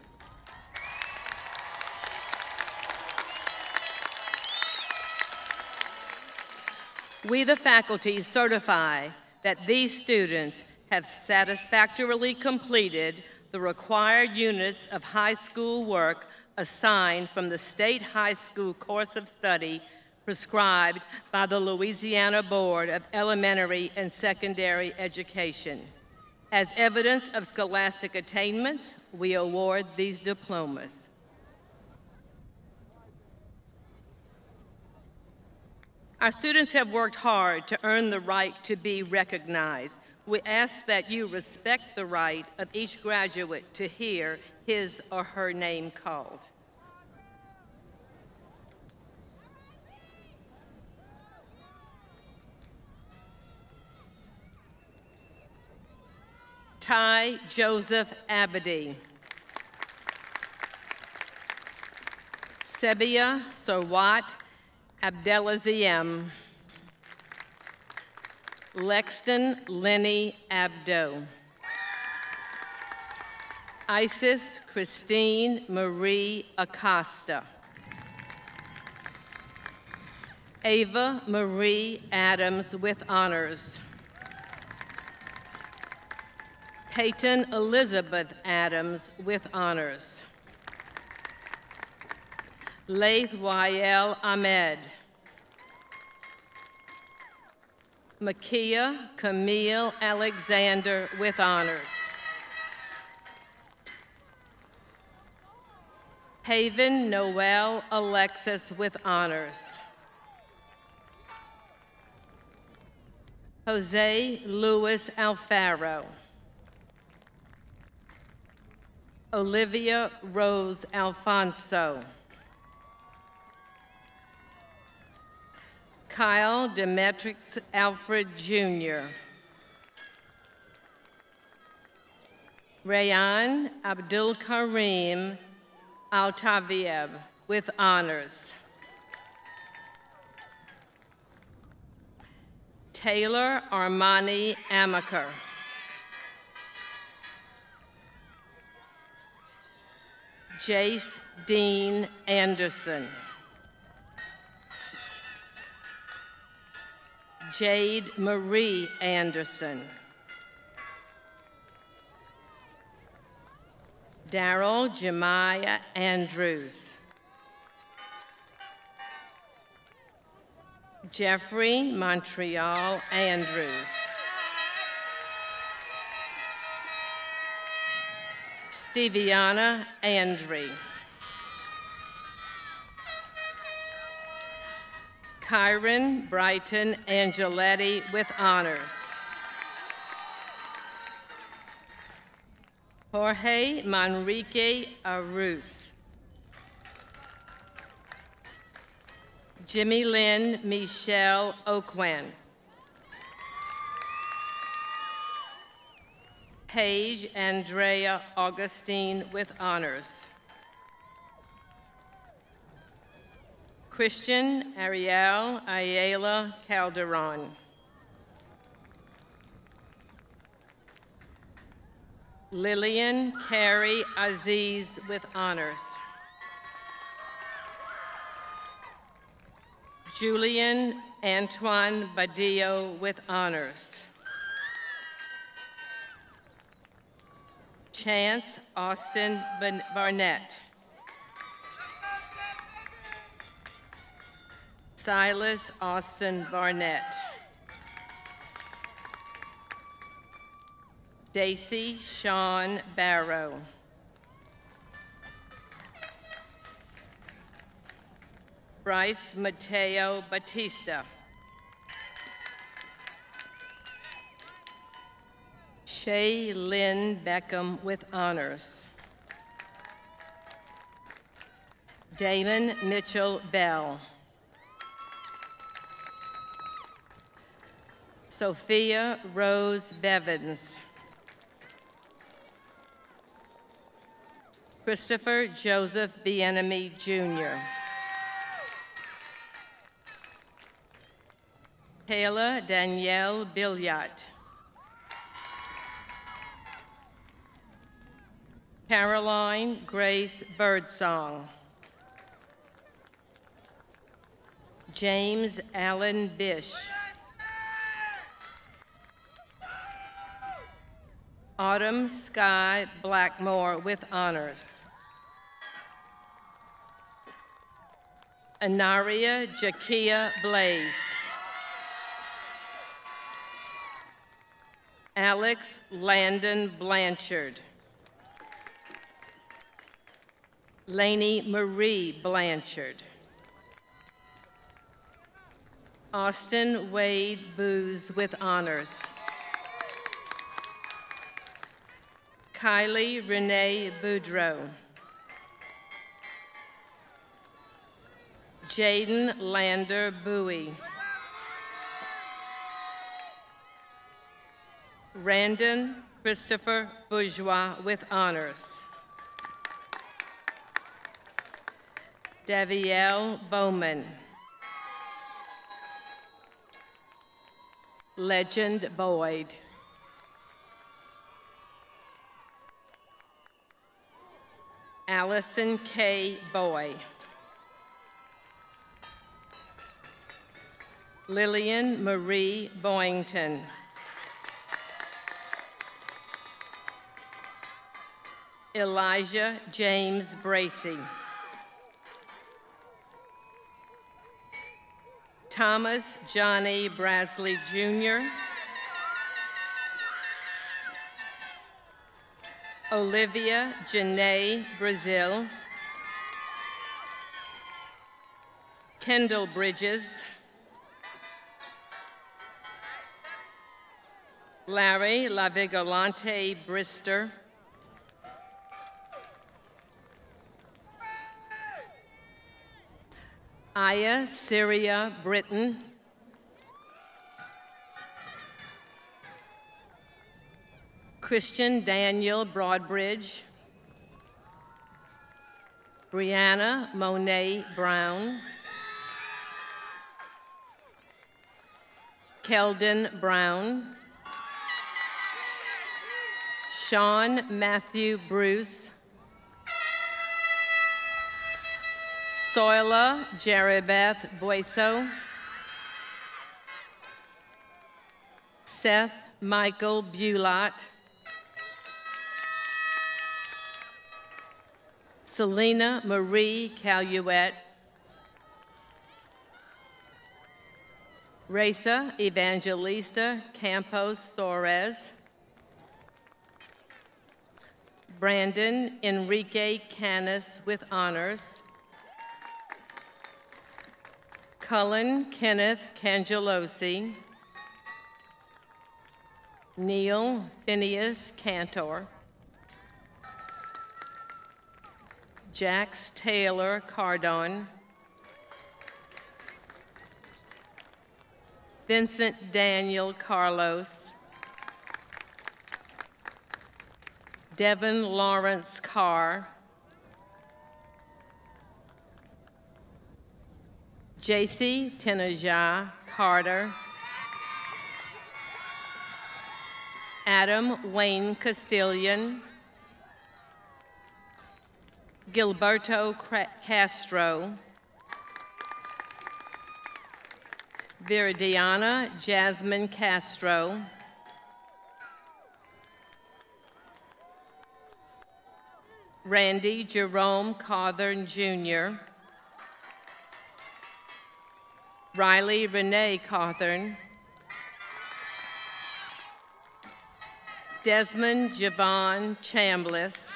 We, the faculty, certify that these students have satisfactorily completed the required units of high school work assigned from the State High School Course of Study prescribed by the Louisiana Board of Elementary and Secondary Education. As evidence of scholastic attainments, we award these diplomas. Our students have worked hard to earn the right to be recognized. We ask that you respect the right of each graduate to hear his or her name called. Ty Joseph Abadi. Sebia Sarwat Abdelaziem. Lexton Lenny Abdo. Isis Christine Marie Acosta. Ava Marie Adams with honors. Peyton Elizabeth Adams with honors. Laith Wael Ahmed. Makia Camille Alexander with honors. Haven Noel Alexis with honors. Jose Luis Alfaro. Olivia Rose Alfonso. Kyle Demetrix Alfred Jr. Rayan Abdul Karim Altaviev with honors. Taylor Armani Amaker. Jace Dean Anderson. Jade Marie Anderson. Daryl Jemiah Andrews. Jeffrey Montreal Andrews. Steviana Andre. Kyron Brighton Angeletti with honors. Jorge Manrique Arus. Jimmy Lynn Michelle Oquan. Paige Andrea Augustine with honors. Christian Ariel Ayala Calderon. Lillian Carey Aziz with honors. Julian Antoine Badillo with honors. Chance Austin Barnett. Silas Austin Barnett. Daisy Sean Barrow. Bryce Mateo Batista. Shay Lynn Beckham with honors. Damon Mitchell Bell. Sophia Rose Bevins. Christopher Joseph Bienemy Jr. Kayla Danielle Billiot. Caroline Grace Birdsong. James Allen Bish. Autumn Sky Blackmore with honors. Anaria Jakia Blaze. Alex Landon Blanchard. Lainey Marie Blanchard. Austin Wade Booz with honors. Kylie Renee Boudreau. Jaden Lander Bowie. Randon Christopher Bourgeois with honors. Davielle Bowman. Legend Boyd. Allison K. Boy. Lillian Marie Boyington. Elijah James Bracy. Thomas Johnny Brasley Jr. Olivia Janae Brazil. Kendall Bridges. Larry Lavigolante Brister. Aya Syria Britain. Christian Daniel Broadbridge. Brianna Monet Brown. Keldon Brown. Sean Matthew Bruce. Soila Jeribeth Boiso. Seth Michael Bulot. Selena Marie Caluette. Reza Evangelista Campos Soares. Brandon Enrique Canis with honors. Cullen Kenneth Cangelosi. Neil Phineas Cantor. Jax Taylor Cardon. Vincent Daniel Carlos. Devin Lawrence Carr. JC Tenaja Carter. Adam Wayne Castillion. Gilberto Castro. Viridiana Jasmine Castro. Randy Jerome Cawthorn Jr. Riley Renee Cawthorn. Desmond Javon Chambliss.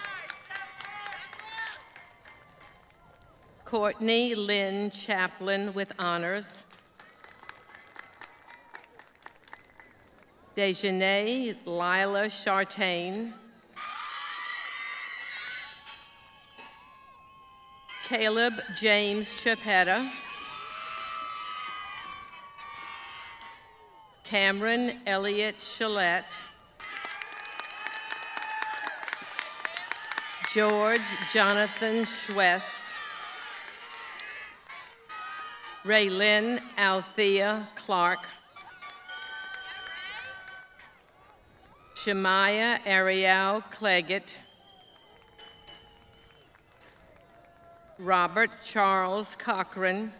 Courtney Lynn Chaplin with honors. Dejanay Lila Chartain. Caleb James Chapetta. Cameron Elliott Chalette. George Jonathan Chouest. Raylyn Althea Clark. Shemaiah Ariel Cleggett. Robert Charles Cochran.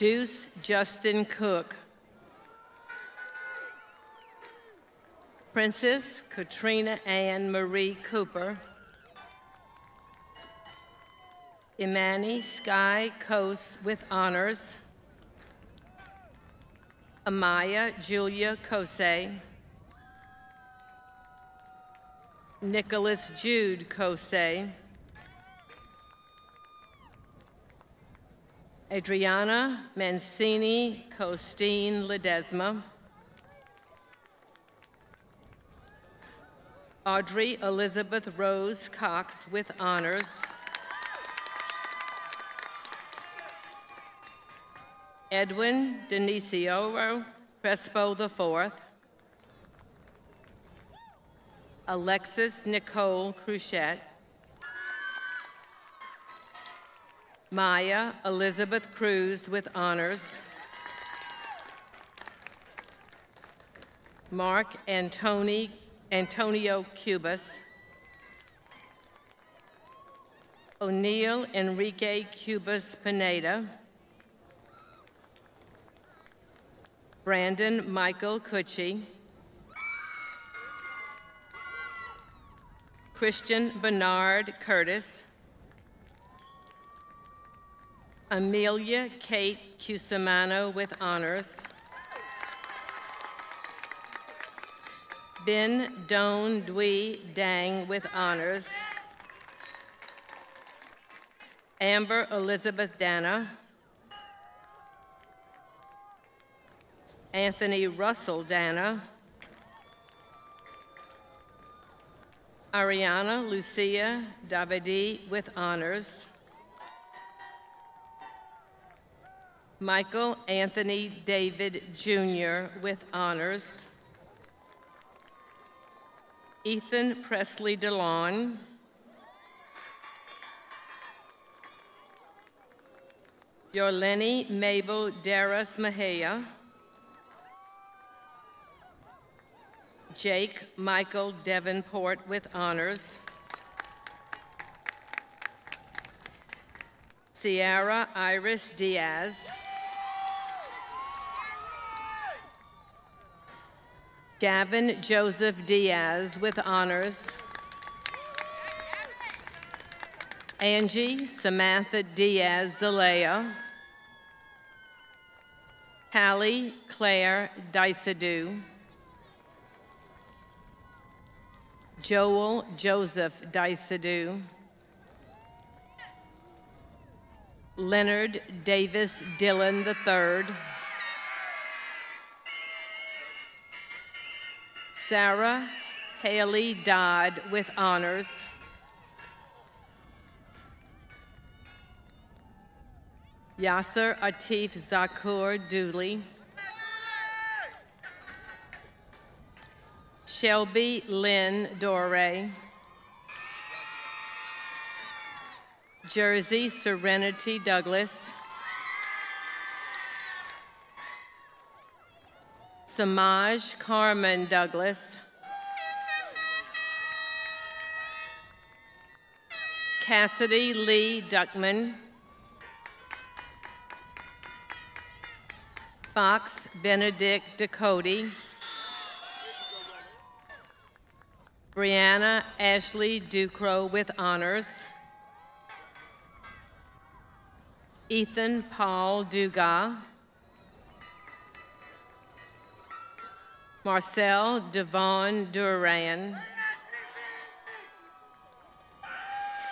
Deuce Justin Cook. Princess Katrina Ann Marie Cooper, Imani Sky Coase with honors, Amaya Julia Kose, Nicholas Jude Kose, Adriana Mancini Costine Ledesma, Audrey Elizabeth Rose Cox with honors, Edwin Denisio Crespo IV, Alexis Nicole Cruchette, Maya Elizabeth Cruz with honors, Mark Antoni, Antonio Cubas, O'Neill Enrique Cubas Pineda, Brandon Michael Cucci, Christian Bernard Curtis, Amelia Kate Cusimano with honors, Ben Don Dui Dang with honors, Amber Elizabeth Dana, Anthony Russell Dana, Ariana Lucia Davidi with honors, Michael Anthony David Jr. with honors, Ethan Presley DeLon, Yorleni Mabel Darras Mejia, Jake Michael Devenport with honors, Sierra Iris Diaz, Gavin Joseph Diaz with honors, Angie Samantha Diaz Zalea, Hallie Claire Dysadu, Joel Joseph Dysadu, Leonard Davis Dillon III, Sarah Haley Dodd with honors, Yasser Atif Zakur Dooley, Shelby Lynn Dore, Jersey Serenity Douglas, Samaj Carmen Douglas, Cassidy Lee Duckman, Fox Benedict Dakoti, Brianna Ashley Ducro with honors, Ethan Paul Dugas, Marcel Devon Duran,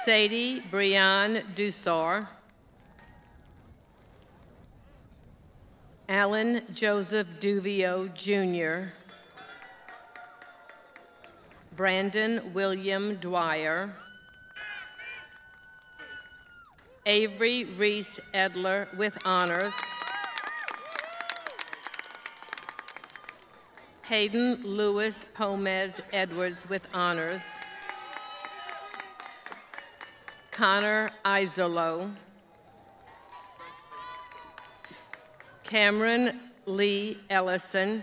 Sadie Brian Dusar, Alan Joseph Duvio Jr., Brandon William Dwyer, Avery Reese Edler with honors, Hayden Lewis Pomez Edwards with honors, Connor Isolo, Cameron Lee Ellison,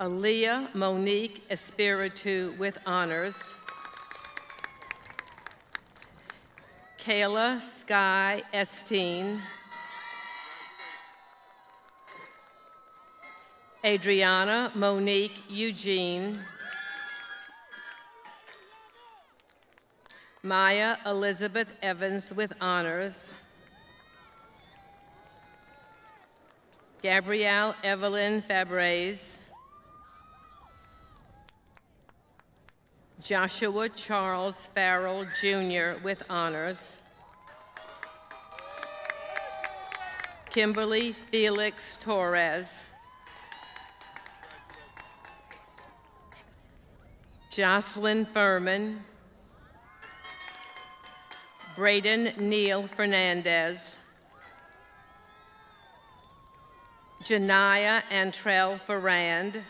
Aaliyah Monique Espiritu with honors, Kayla Sky Esteen, Adriana Monique Eugene. Maya Elizabeth Evans with honors. Gabrielle Evelyn Fabres. Joshua Charles Farrell Jr. with honors. Kimberly Felix Torres. Jocelyn Furman. Braden Neil Fernandez. Janaya Antrell Ferrand.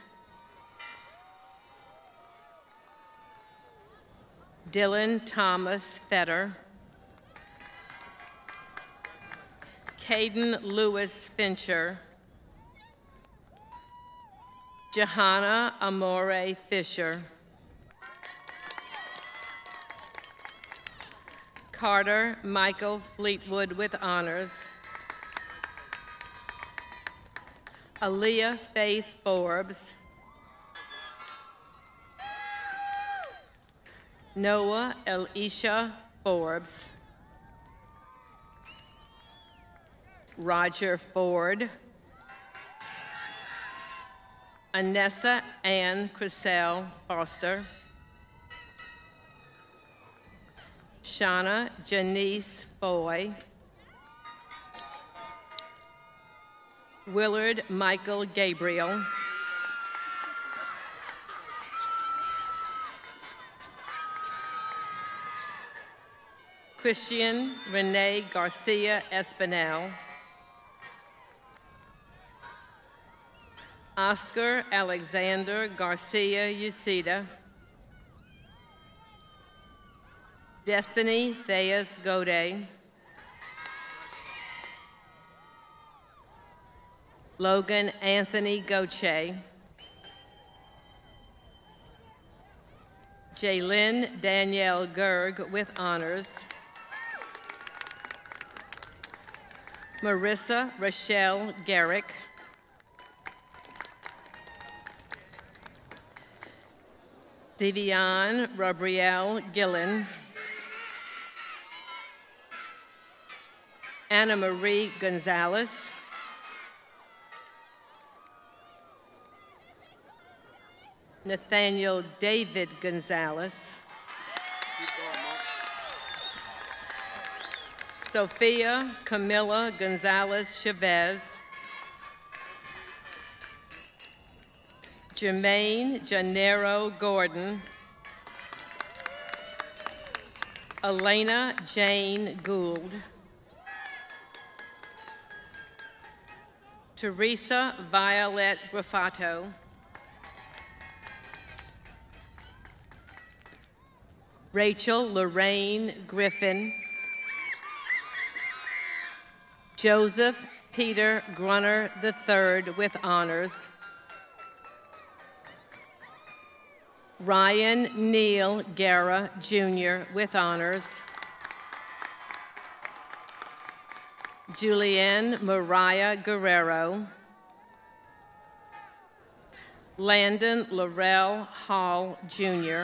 Dylan Thomas Fetter. Caden Lewis Fincher. Johanna Amore Fisher. Carter Michael Fleetwood with honors. Aaliyah Faith Forbes. Noah Elisha Forbes. Roger Ford. Anessa Ann Crisell Foster. Shauna Janice Foy. Willard Michael Gabriel. Christian Renee Garcia Espinal. Oscar Alexander Garcia Uceda. Destiny Theas Gode. Logan Anthony Goche. Jaylyn Danielle Gerg with honors. Marissa Rochelle Garrick. Devian Rabrielle Gillen. Anna Marie Gonzalez. Nathaniel David Gonzalez. Sophia Camilla Gonzalez Chavez. Jermaine Janero Gordon. Elena Jane Gould. Teresa Violet Graffato. Rachel Lorraine Griffin. Joseph Peter Grunner III with honors. Ryan Neil Guerra Jr. with honors. Julianne Mariah Guerrero. Landon Laurel Hall Jr.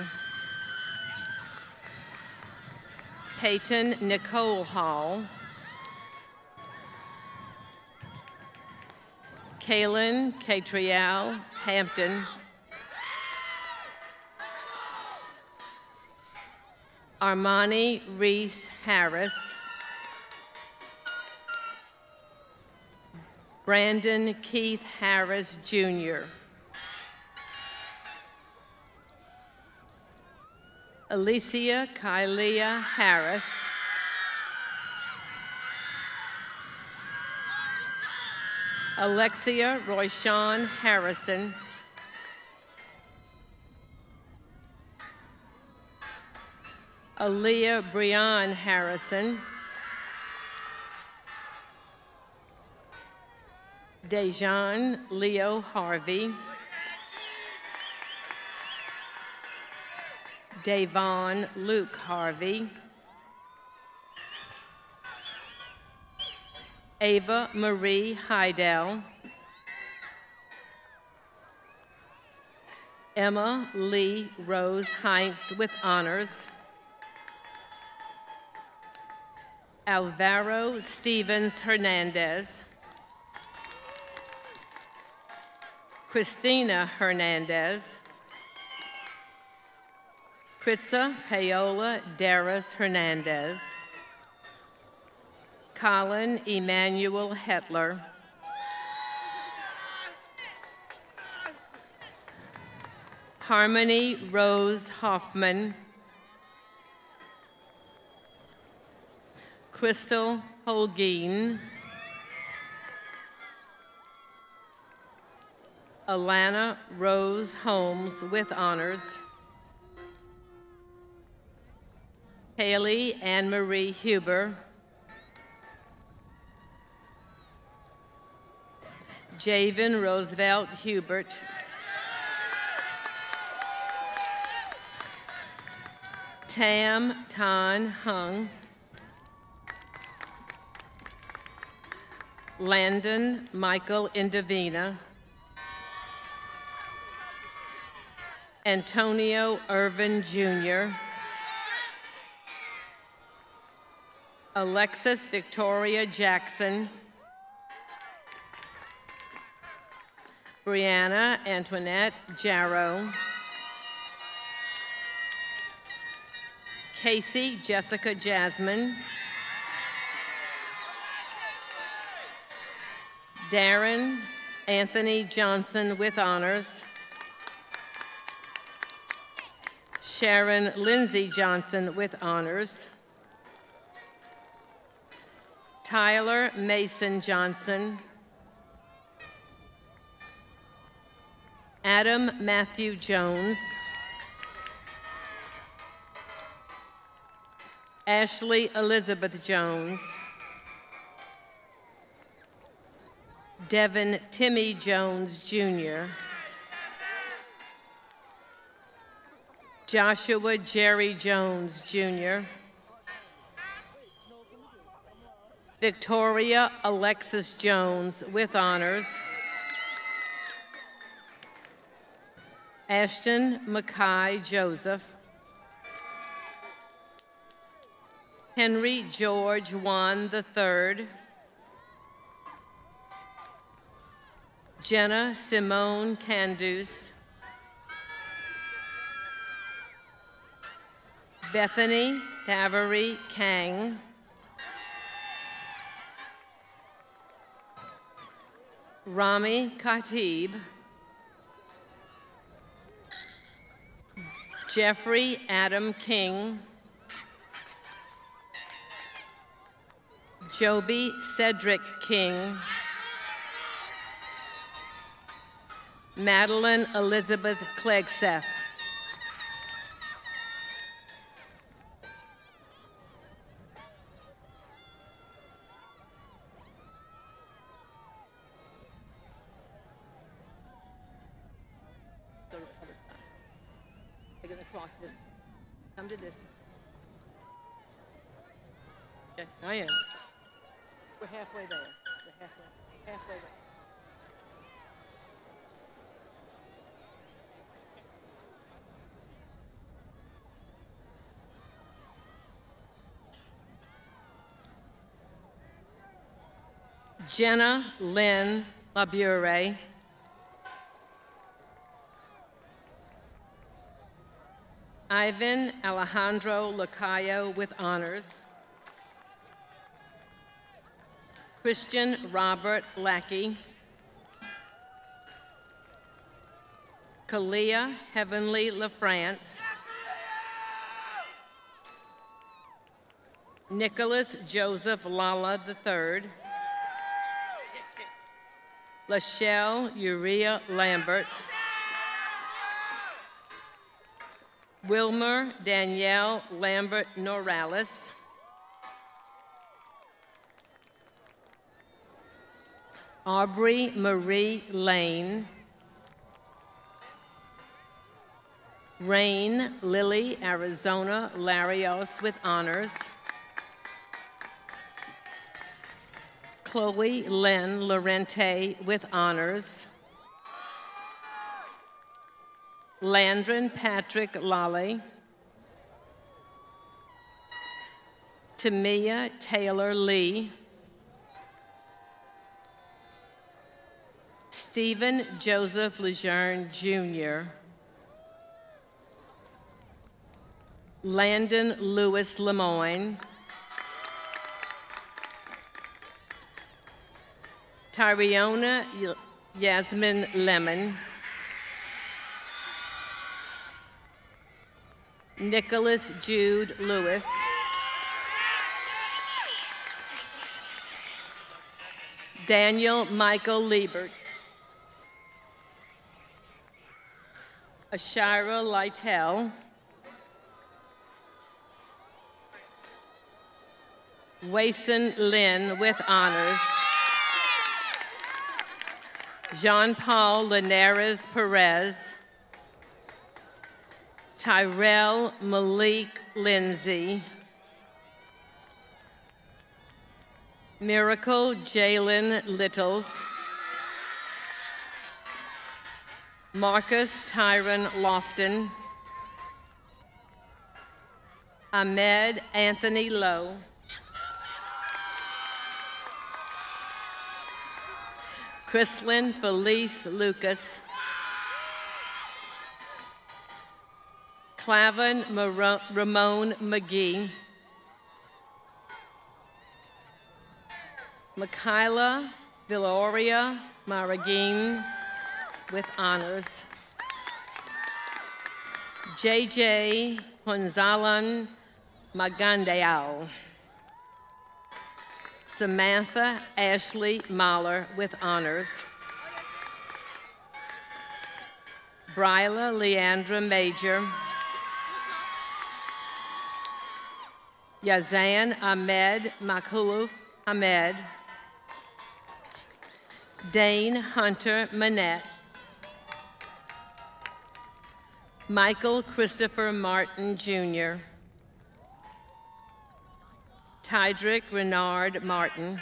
Peyton Nicole Hall. Kaylin Catrial Hampton. Armani Reese Harris. Brandon Keith Harris Jr. Alicia Kylea Harris. Alexia Royshawn Harrison. Aaliyah Breon Harrison. Dejan Leo Harvey. Davon Luke Harvey. Ava Marie Heidel. Emma Lee Rose Heinz with honors. Alvaro Stevens Hernandez. Christina Hernandez. Kritza Paola Darris Hernandez. Colin Emmanuel Hetler. Harmony Rose Hoffman. Crystal Holguin. Alana Rose Holmes with honors. Haley Anne Marie Huber. Javen Roosevelt Hubert. Tam Tan Hung. Landon Michael Indovina. Antonio Irvin Jr. Alexis Victoria Jackson. Brianna Antoinette Jarrow. Casey Jessica Jasmine. Darren Anthony Johnson with honors. Sharon Lindsay Johnson with honors. Tyler Mason Johnson. Adam Matthew Jones. Ashley Elizabeth Jones. Devin Timmy Jones Jr. Joshua Jerry Jones Jr. Victoria Alexis Jones with honors. Ashton Mackay Joseph. Henry George Juan III. Jenna Simone Candus. Bethany Tavery Kang. Rami Khatib. Jeffrey Adam King. Joby Cedric King. Madeline Elizabeth Cleggseth. Jenna Lynn Labure. Ivan Alejandro Lacayo with honors. Christian Robert Lackey. Kalia Heavenly LaFrance. Nicholas Joseph Lala III. Lachelle Urea Lambert. Wilmer Danielle Lambert Norales. Aubrey Marie Lane. Rain Lily Arizona Larios with honors. Chloe Lynn Lorente with honors. Landron Patrick Lally, Tamia Taylor Lee, Stephen Joseph Lejeune Jr., Landon Lewis Lemoyne, Tyriona Yasmin Lemon, Nicholas Jude Lewis, Daniel Michael Liebert, Ashira Lytell, Wason Lynn with honors, Jean Paul Linares Perez, Tyrell Malik Lindsay, Miracle Jalen Littles, Marcus Tyron Lofton, Ahmed Anthony Lowe, Chrislyn Felice Lucas, Clavin Ramon McGee, Michaela Villoria Maragin with honors, JJ Ponzalan Magandeao. Samantha Ashley Mahler with honors. Bryla Leandra Major. Yazan Ahmed Makhlouf Ahmed. Dane Hunter Manette. Michael Christopher Martin Jr. Tydrick Renard Martin.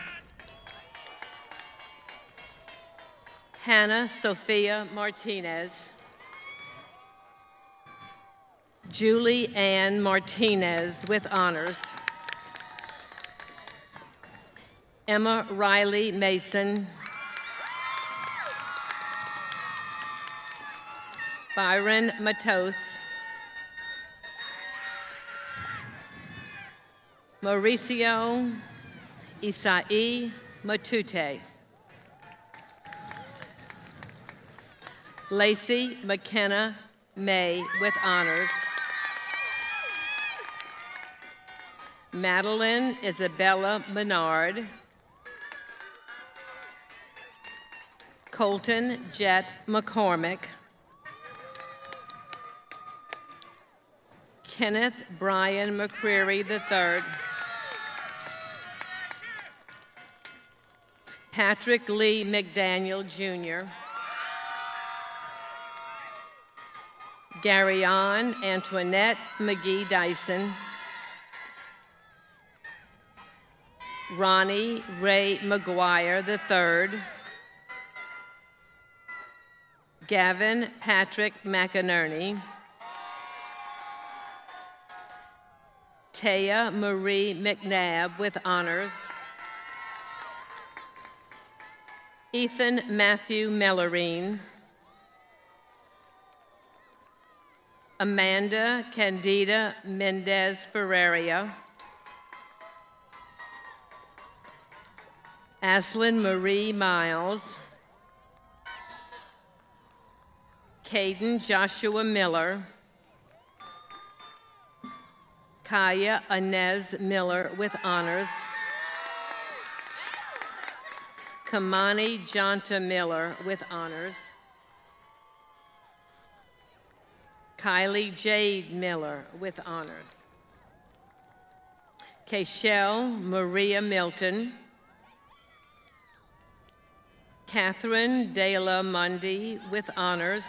Hannah Sophia Martinez. Julie Ann Martinez with honors. Emma Riley Mason. Byron Matos. Mauricio Isai Matute. Lacey McKenna May with honors. Madeline Isabella Menard. Colton Jet McCormick. Kenneth Brian McCreary III. Patrick Lee McDaniel Jr. Gary On Antoinette McGee Dyson. Ronnie Ray McGuire III. Gavin Patrick McInerney. Taya Marie McNabb with honors. Ethan Matthew Mellerine. Amanda Candida Mendez Ferreria. Aslyn Marie Miles. Caden Joshua Miller. Kaya Inez Miller with honors. Kamani Jonta Miller with honors. Kylie Jade Miller with honors. Kayshell Maria Milton. Catherine De La Mundi with honors.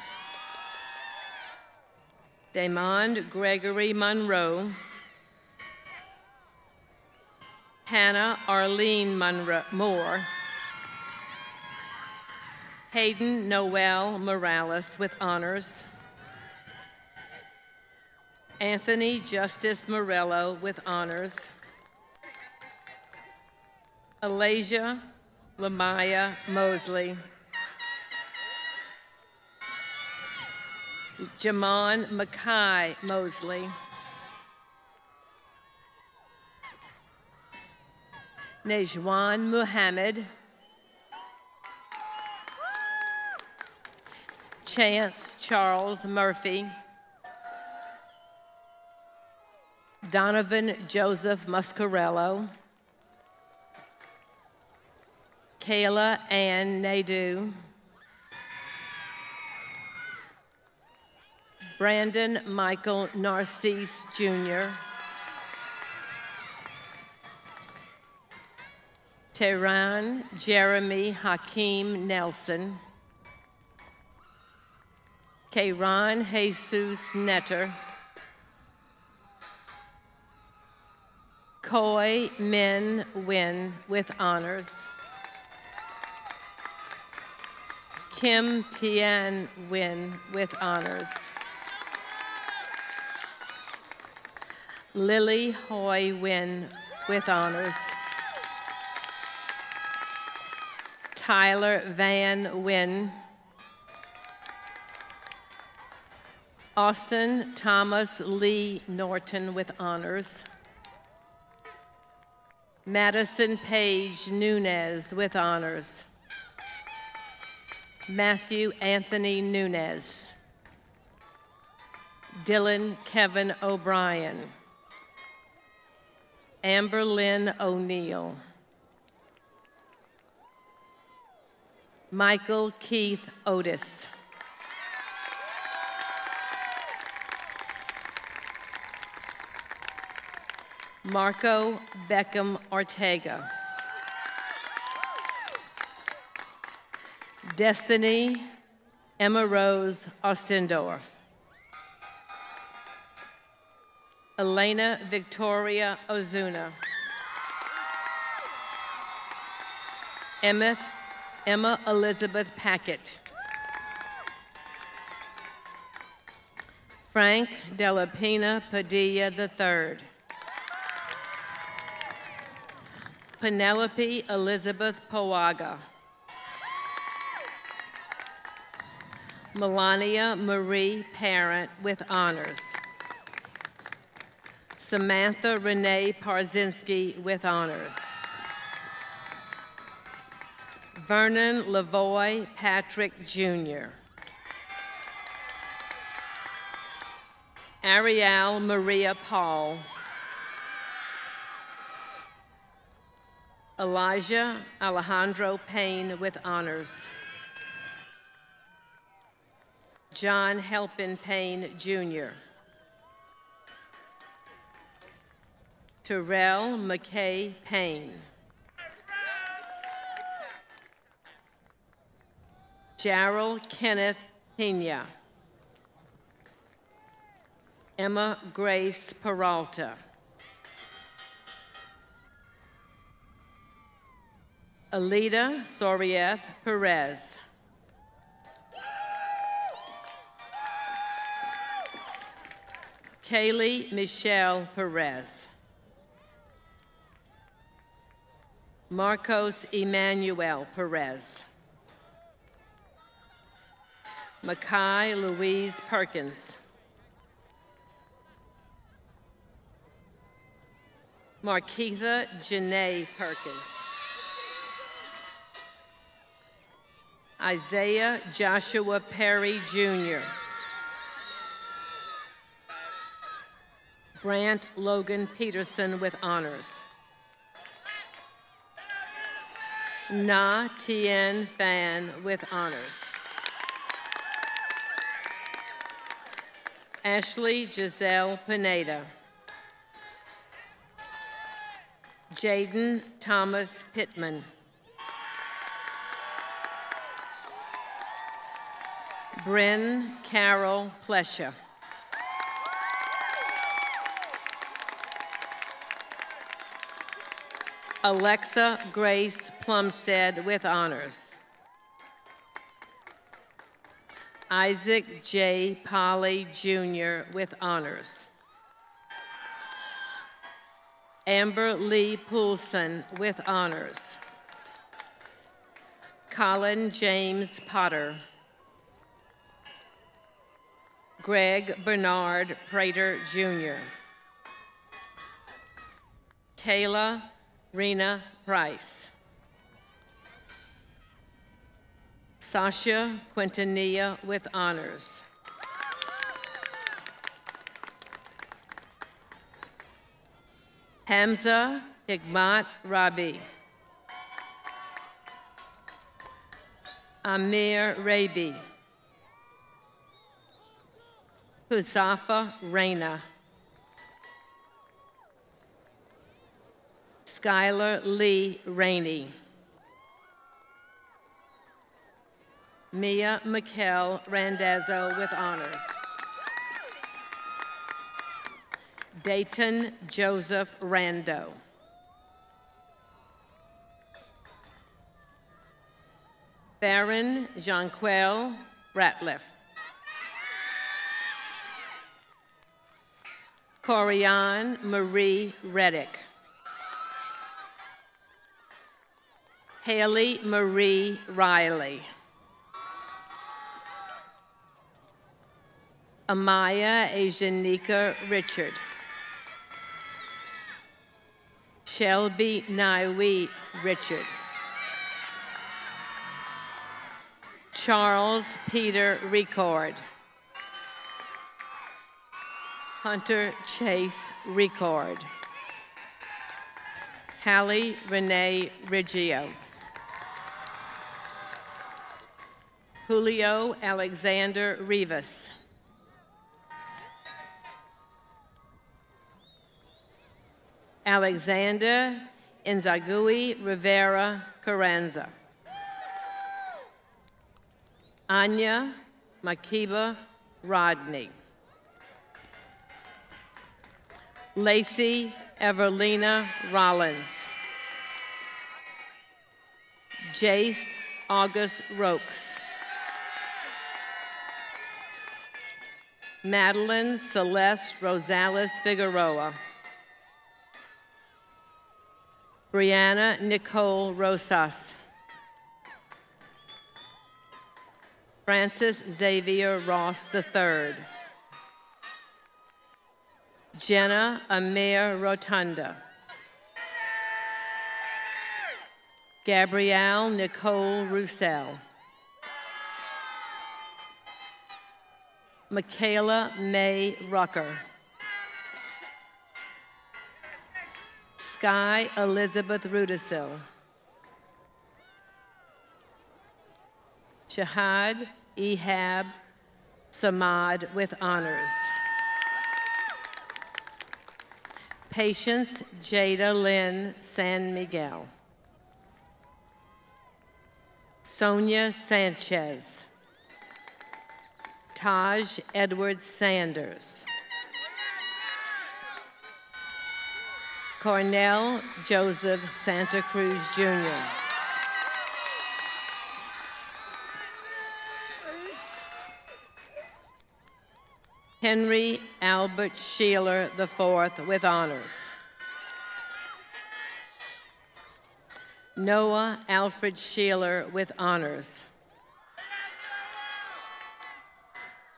Damond Gregory Monroe. Hannah Arlene Monroe, Moore. Hayden Noel Morales with honors. Anthony Justice Morello with honors. Alasia Lamaya Mosley. Jamon Mackay Mosley. Nejwan Muhammad. Chance Charles Murphy. Donovan Joseph Muscarello. Kayla Ann Nadeau. Brandon Michael Narcisse Jr. Tehran Jeremy Hakeem Nelson. Kayron Jesus Netter. Koi Min Nguyen with honors. Kim Tian Nguyen with honors. Lily Hoy Nguyen with honors. Tyler Van Nguyen. Austin Thomas Lee Norton with honors. Madison Page Nunez with honors. Matthew Anthony Nunez. Dylan Kevin O'Brien. Amber Lynn O'Neill. Michael Keith Otis. Marco Beckham Ortega. Destiny Emma Rose Ostendorf. Elena Victoria Ozuna. Emma, Emma Elizabeth Packett. Frank Delapina Padilla III. Penelope Elizabeth Powaga. Melania Marie Parent with honors. Samantha Renee Parzinski with honors. Vernon Lavoy Patrick Jr. Ariel Maria Paul. Elijah Alejandro Payne with honors. John Helpin Payne Jr. Terrell McKay Payne. Jarrell Kenneth Pena. Emma Grace Peralta. Alita Sorieth Perez. Kaylee Michelle Perez. Marcos Emmanuel Perez. Makai Louise Perkins. Markeitha Janae Perkins. Isaiah Joshua Perry Jr. Brant Logan Peterson with honors. Na Tien Pham with honors. Ashley Giselle Pineda. Jaden Thomas Pittman. Bryn Carol Plesha. Alexa Grace Plumstead with honors. Isaac J. Polly Jr. with honors. Amber Lee Poulson with honors. Colin James Potter. Greg Bernard Prater Jr. Kayla Rena Price. Sasha Quintanilla with honors. Hamza Hikmat Rabi. Amir Rabi. Huzafa Reina. Skylar Lee Rainey. Mia Mikkel Randazzo with honors. Dayton Joseph Rando. Baron Jonquel Ratliff. Corianne Marie Reddick. Haley Marie Riley. Amaya Asianika Richard. Shelby Naiwi Richard. Charles Peter Record. Hunter Chase Record. Hallie Renee Riggio. Julio Alexander Rivas. Alexander Inzagui Rivera Carranza. Anya Makiba Rodney. Lacey Evelina Rollins. Jace August Rokes. Madeline Celeste Rosales Figueroa. Brianna Nicole Rosas. Francis Xavier Ross III. Jenna Amir Rotunda. Gabrielle Nicole Roussel. Michaela May Rucker. Sky Elizabeth Rudisil. Shahad Ehab Samad with honors. Patience Jada Lynn San Miguel. Sonia Sanchez. Taj Edward Sanders. Cornell Joseph Santa Cruz Jr. Henry Albert Sheeler IV with honors. Noah Alfred Sheeler with honors.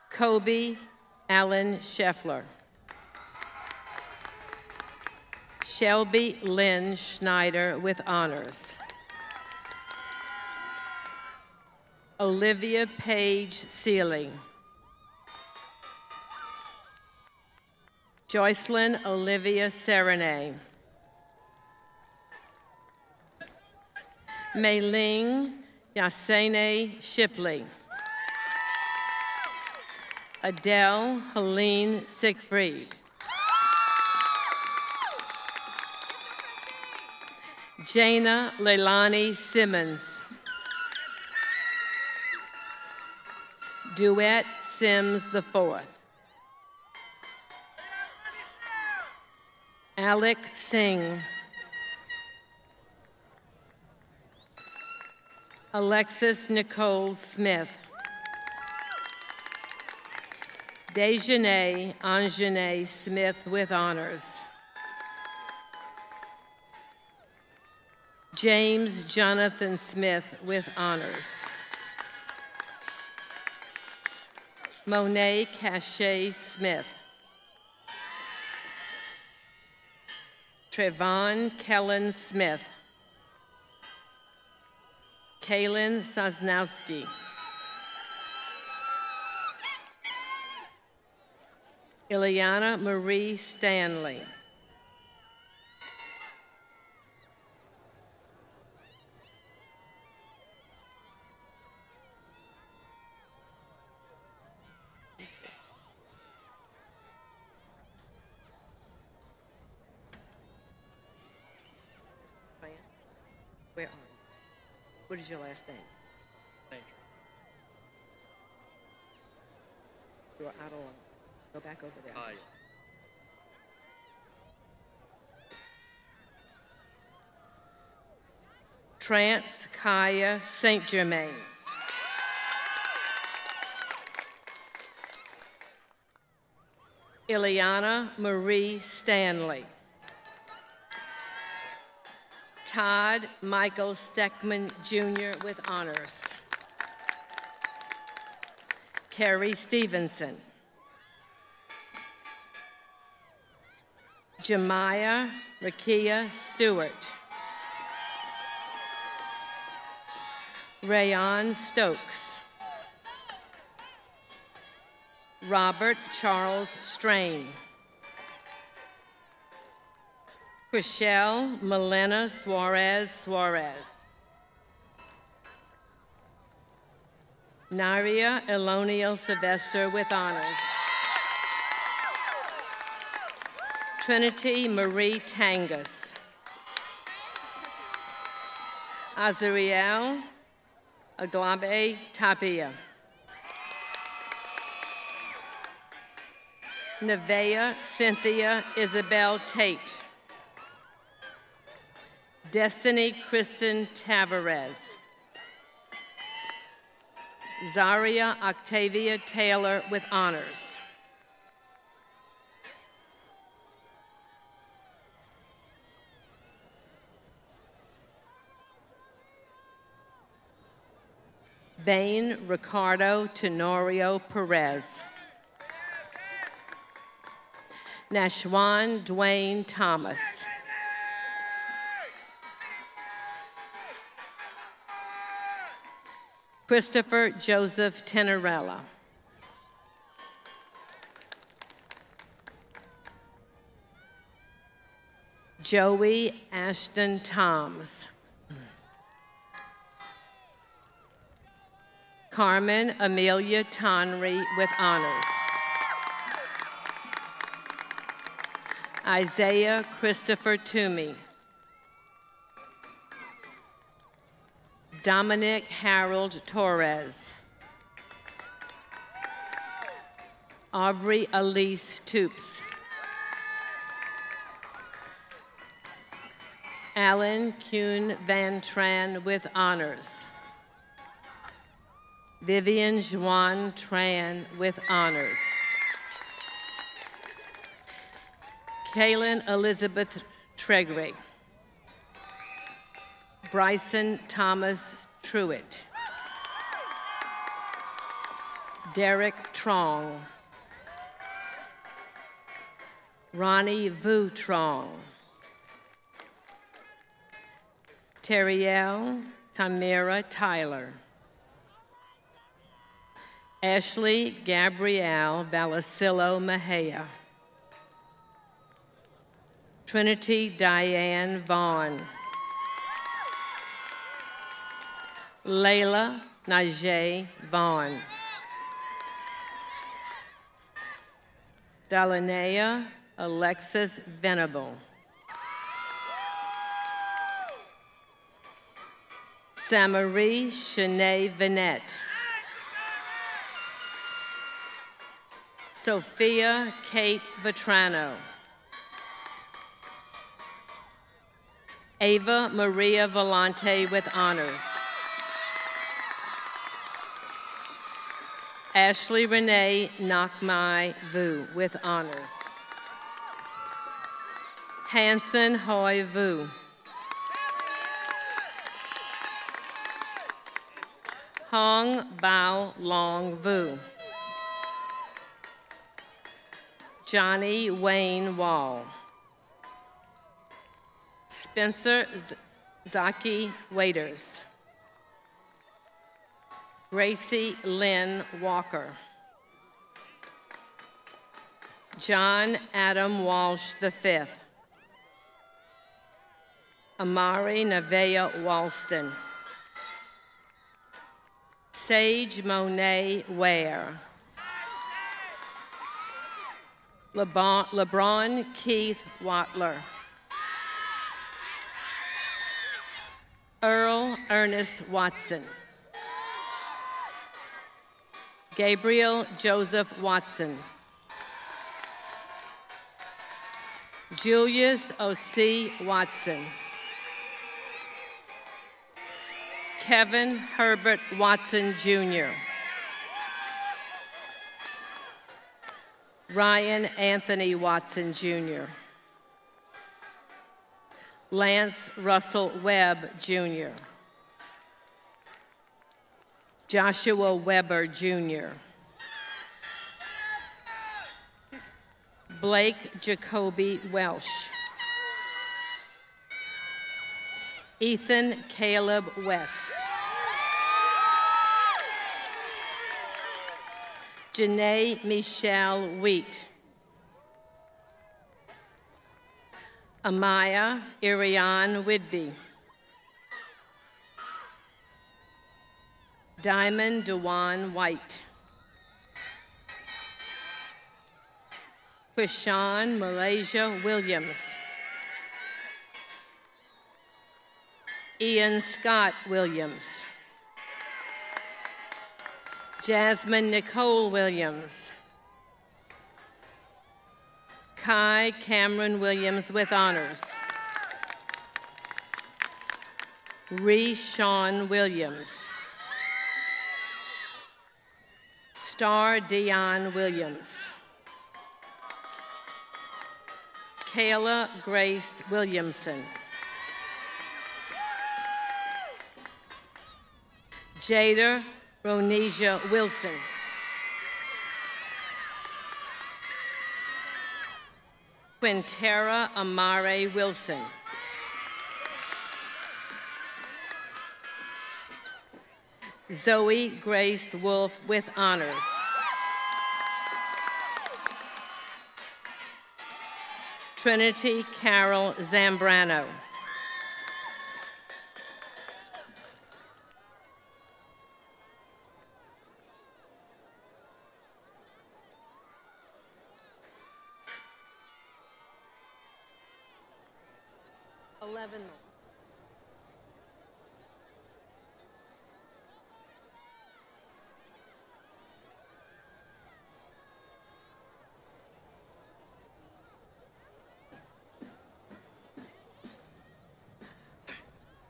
Kobe Allen Scheffler. Shelby Lynn Schneider with honors. Olivia Page Sealing. Joycelyn Olivia Serenay. Mei-Ling Yasene Shipley. Adele Helene Siegfried. Jana Leilani Simmons. Duet Sims the fourth. Alec Singh. Alexis Nicole Smith. Dejanay Anjanae Smith with honors. James Jonathan Smith with honors. Monet Cachet Smith. Trevon Kellen Smith. Kaylin Sosnowski. Ileana Marie Stanley. France, where are you? What is your last name? You're out of line. Go back over there. Kaya. Trance Kaya St. Germain. Ileana Marie Stanley. Todd Michael Steckman Jr. with honors. Carrie Stevenson. Jemiah Rakia Stewart. Rayon Stokes. Robert Charles Strain. Chriselle Melena Suarez Suarez. Naria Eloniel Sylvester with honors. Trinity Marie Tangus. Azariel Aglabe Tapia. Nevea Cynthia Isabel Tate. Destiny Kristen Tavares. Zaria Octavia Taylor with honors. Bain Ricardo Tenorio Perez. Nashwan Dwayne Thomas. Christopher Joseph Tenerella. Joey Ashton Toms. Carmen Amelia Tonry with honors. Isaiah Christopher Toomey. Dominic Harold Torres. Aubrey Elise Toops. Alan Kuhn Van Tran with honors. Vivian Juan Tran with honors. Kaylin Elizabeth Tregray. Bryson Thomas Truitt. Derek Trong. Ronnie Vu Trong. Terrielle Tamira Tyler. Ashley Gabrielle Valacillo Mejia. Trinity Diane Vaughn. Layla Najee Vaughn. Dalinea Alexis Venable. Samarie Shanae Vanette. Sophia Kate Vetrano. Ava Maria Volante with honors. Ashley Renee Nakmai Vu with honors. Hanson Hoy Vu. Hong Bao Long Vu. Johnny Wayne Wall. Spencer Z Zaki Waiters. Gracie Lynn Walker. John Adam Walsh V. Amari Nevaeh Walston. Sage Monet Ware. LeBron, LeBron Keith Watler. Earl Ernest Watson. Gabriel Joseph Watson. Julius O.C. Watson. Kevin Herbert Watson Jr. Ryan Anthony Watson Jr. Lance Russell Webb Jr. Joshua Weber Jr. Blake Jacoby Welsh. Ethan Caleb West. Janae Michelle Wheat. Amaya Irian Whidbey. Diamond Dewan White. Quishan Malaysia Williams. Ian Scott Williams. Jasmine Nicole Williams. Kai Cameron Williams with honors. Ree Sean Williams. Star Dion Williams. Kayla Grace Williamson. Jada Ronesia Wilson. Quintera Amare Wilson. Zoe Grace Wolf with honors. Trinity Carol Zambrano. Eleven.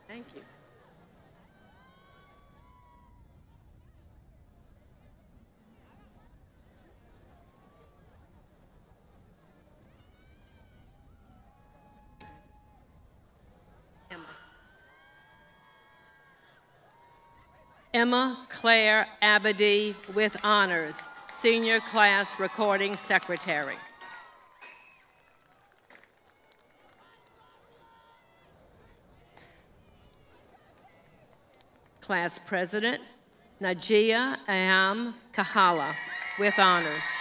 Thank you. Emma Claire Abadi with honors, senior class recording secretary. Class president, Najia Aham Kahala with honors.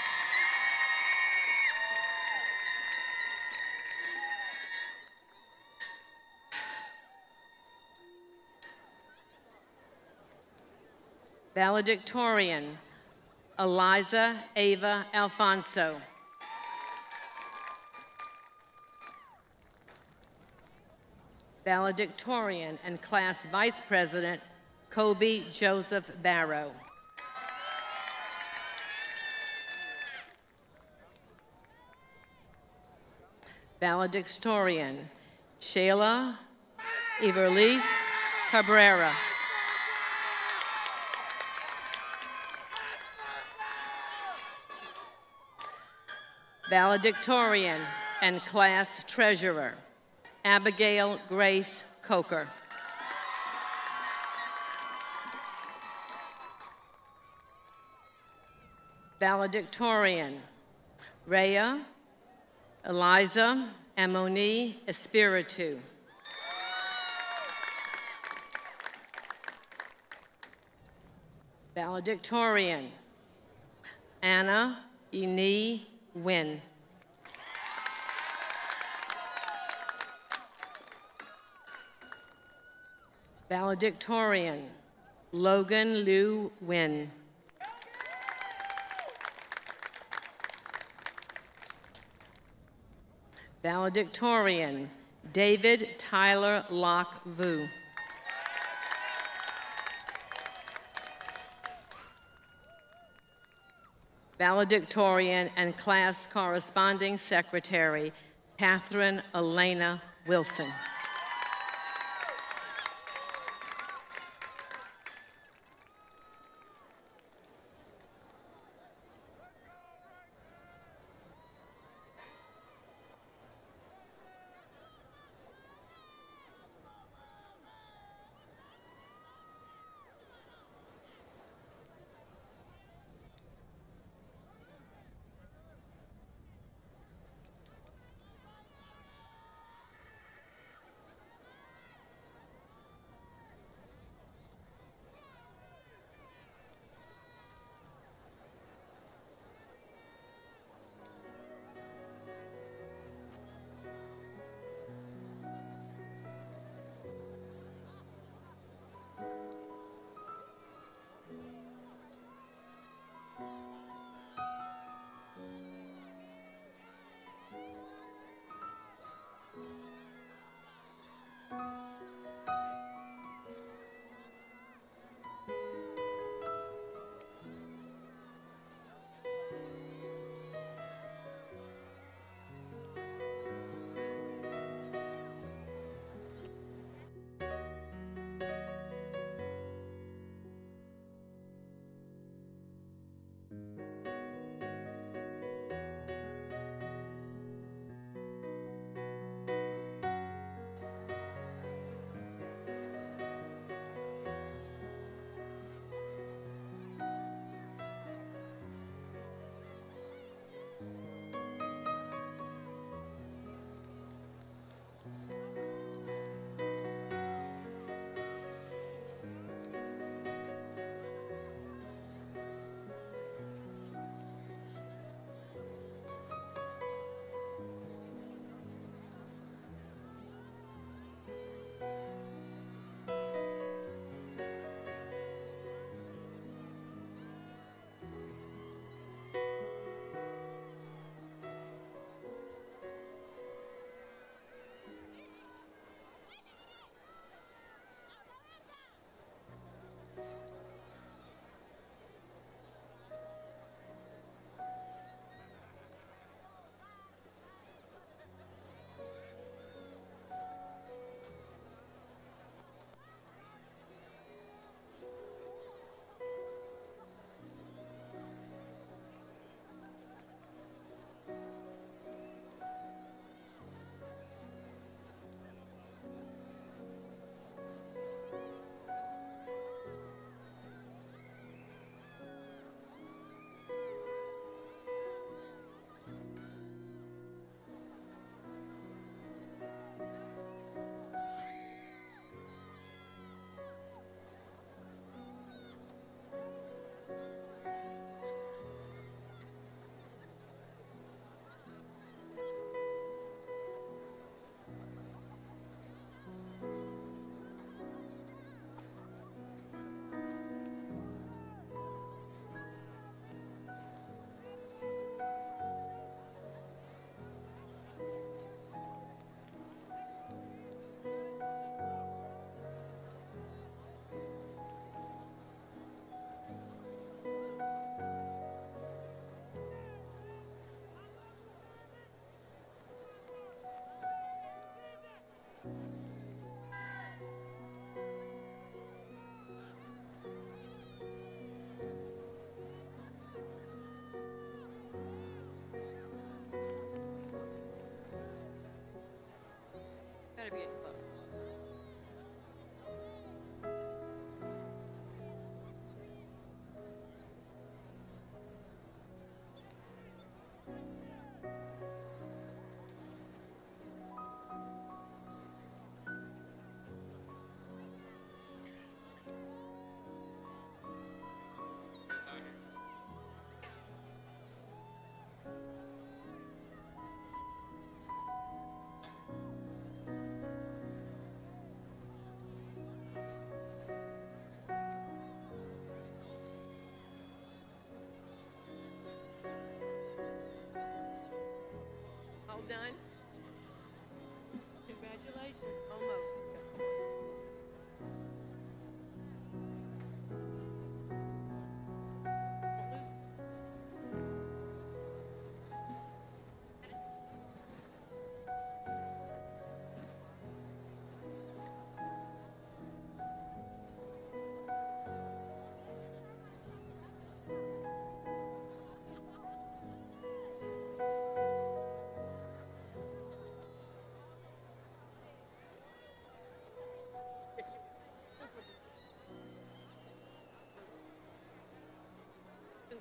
Valedictorian, Eliza Ava Alfonso. Valedictorian and class vice president, Kobe Joseph Barrow. Valedictorian, Shayla Iverlise Cabrera. Valedictorian and class treasurer, Abigail Grace Coker. Valedictorian, Rhea Eliza Amoni Espiritu. Valedictorian, Anna Eni Wynn. Valedictorian, Logan Liu Wynn. Valedictorian, David Tyler Locke Vu. Valedictorian and class corresponding secretary, Catherine Elena Wilson.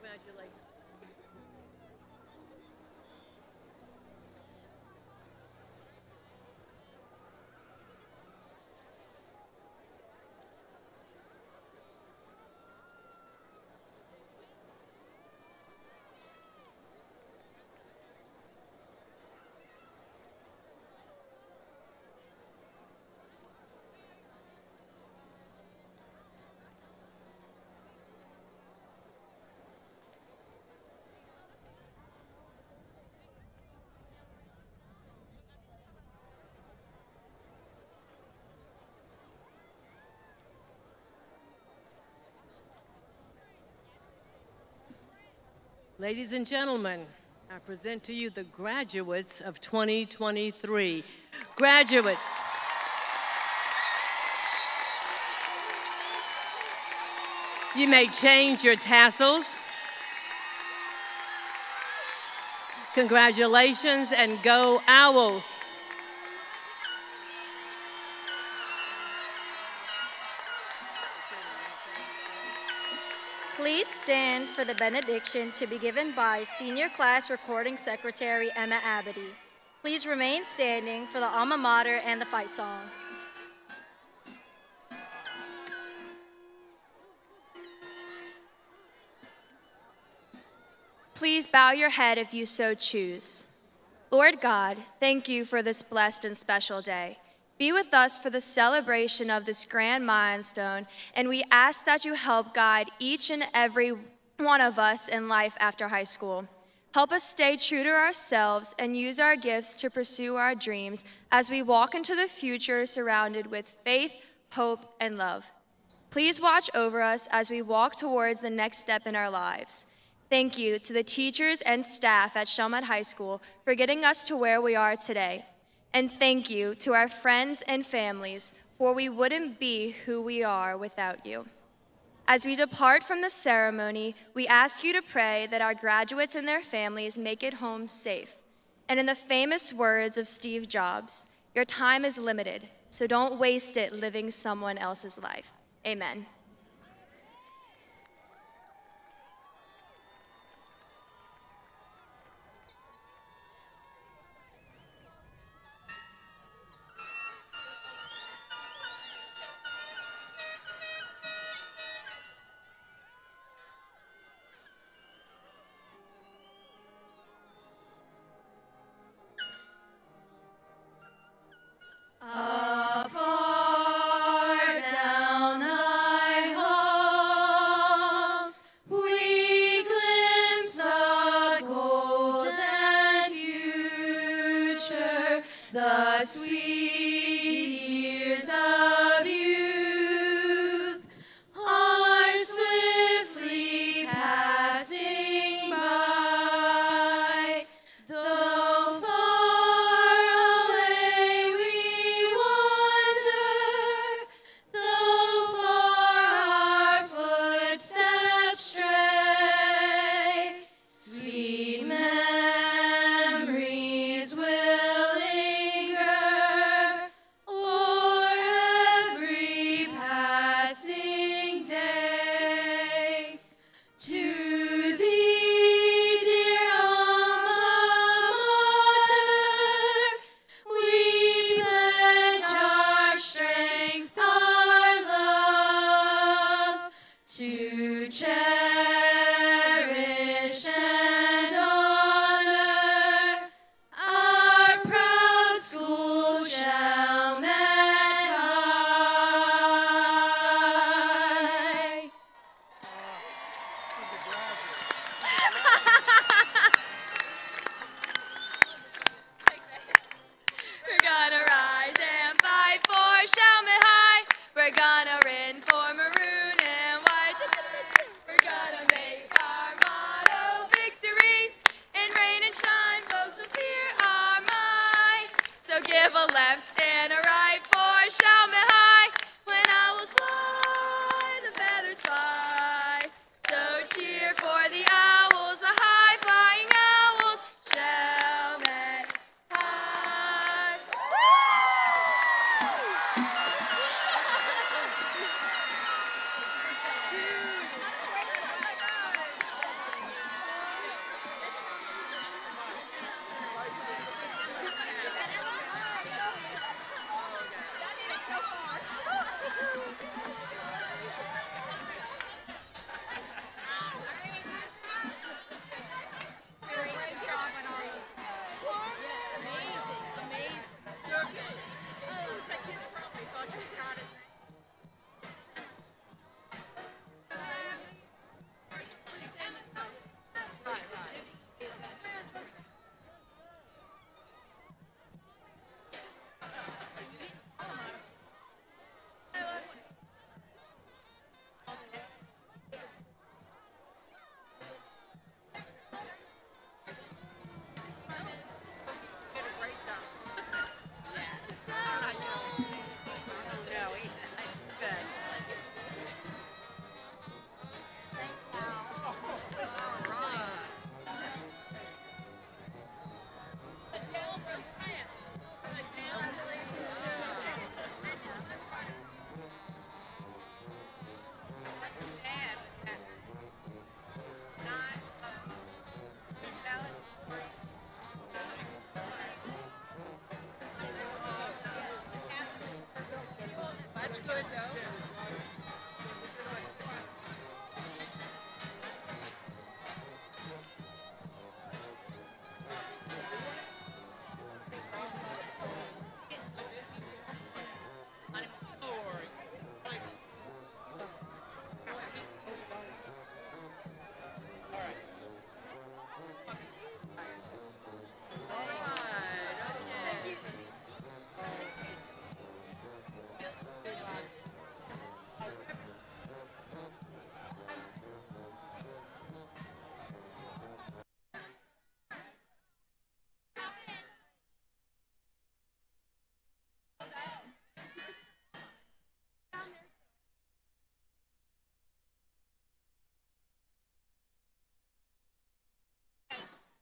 Congratulations. Ladies and gentlemen, I present to you the graduates of 2023. Graduates, you may change your tassels. Congratulations and go Owls. For the benediction to be given by Senior Class Recording Secretary Emma Abadi. Please remain standing for the alma mater and the fight song. Please bow your head if you so choose. Lord God, thank you for this blessed and special day. Be with us for the celebration of this grand milestone, and we ask that you help guide each and every one of us in life after high school. Help us stay true to ourselves and use our gifts to pursue our dreams as we walk into the future surrounded with faith, hope, and love. Please watch over us as we walk towards the next step in our lives. Thank you to the teachers and staff at Chalmette High School for getting us to where we are today. And thank you to our friends and families, for we wouldn't be who we are without you. As we depart from the ceremony, we ask you to pray that our graduates and their families make it home safe. And in the famous words of Steve Jobs, your time is limited, so don't waste it living someone else's life. Amen.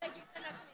Thank you. Send that to me.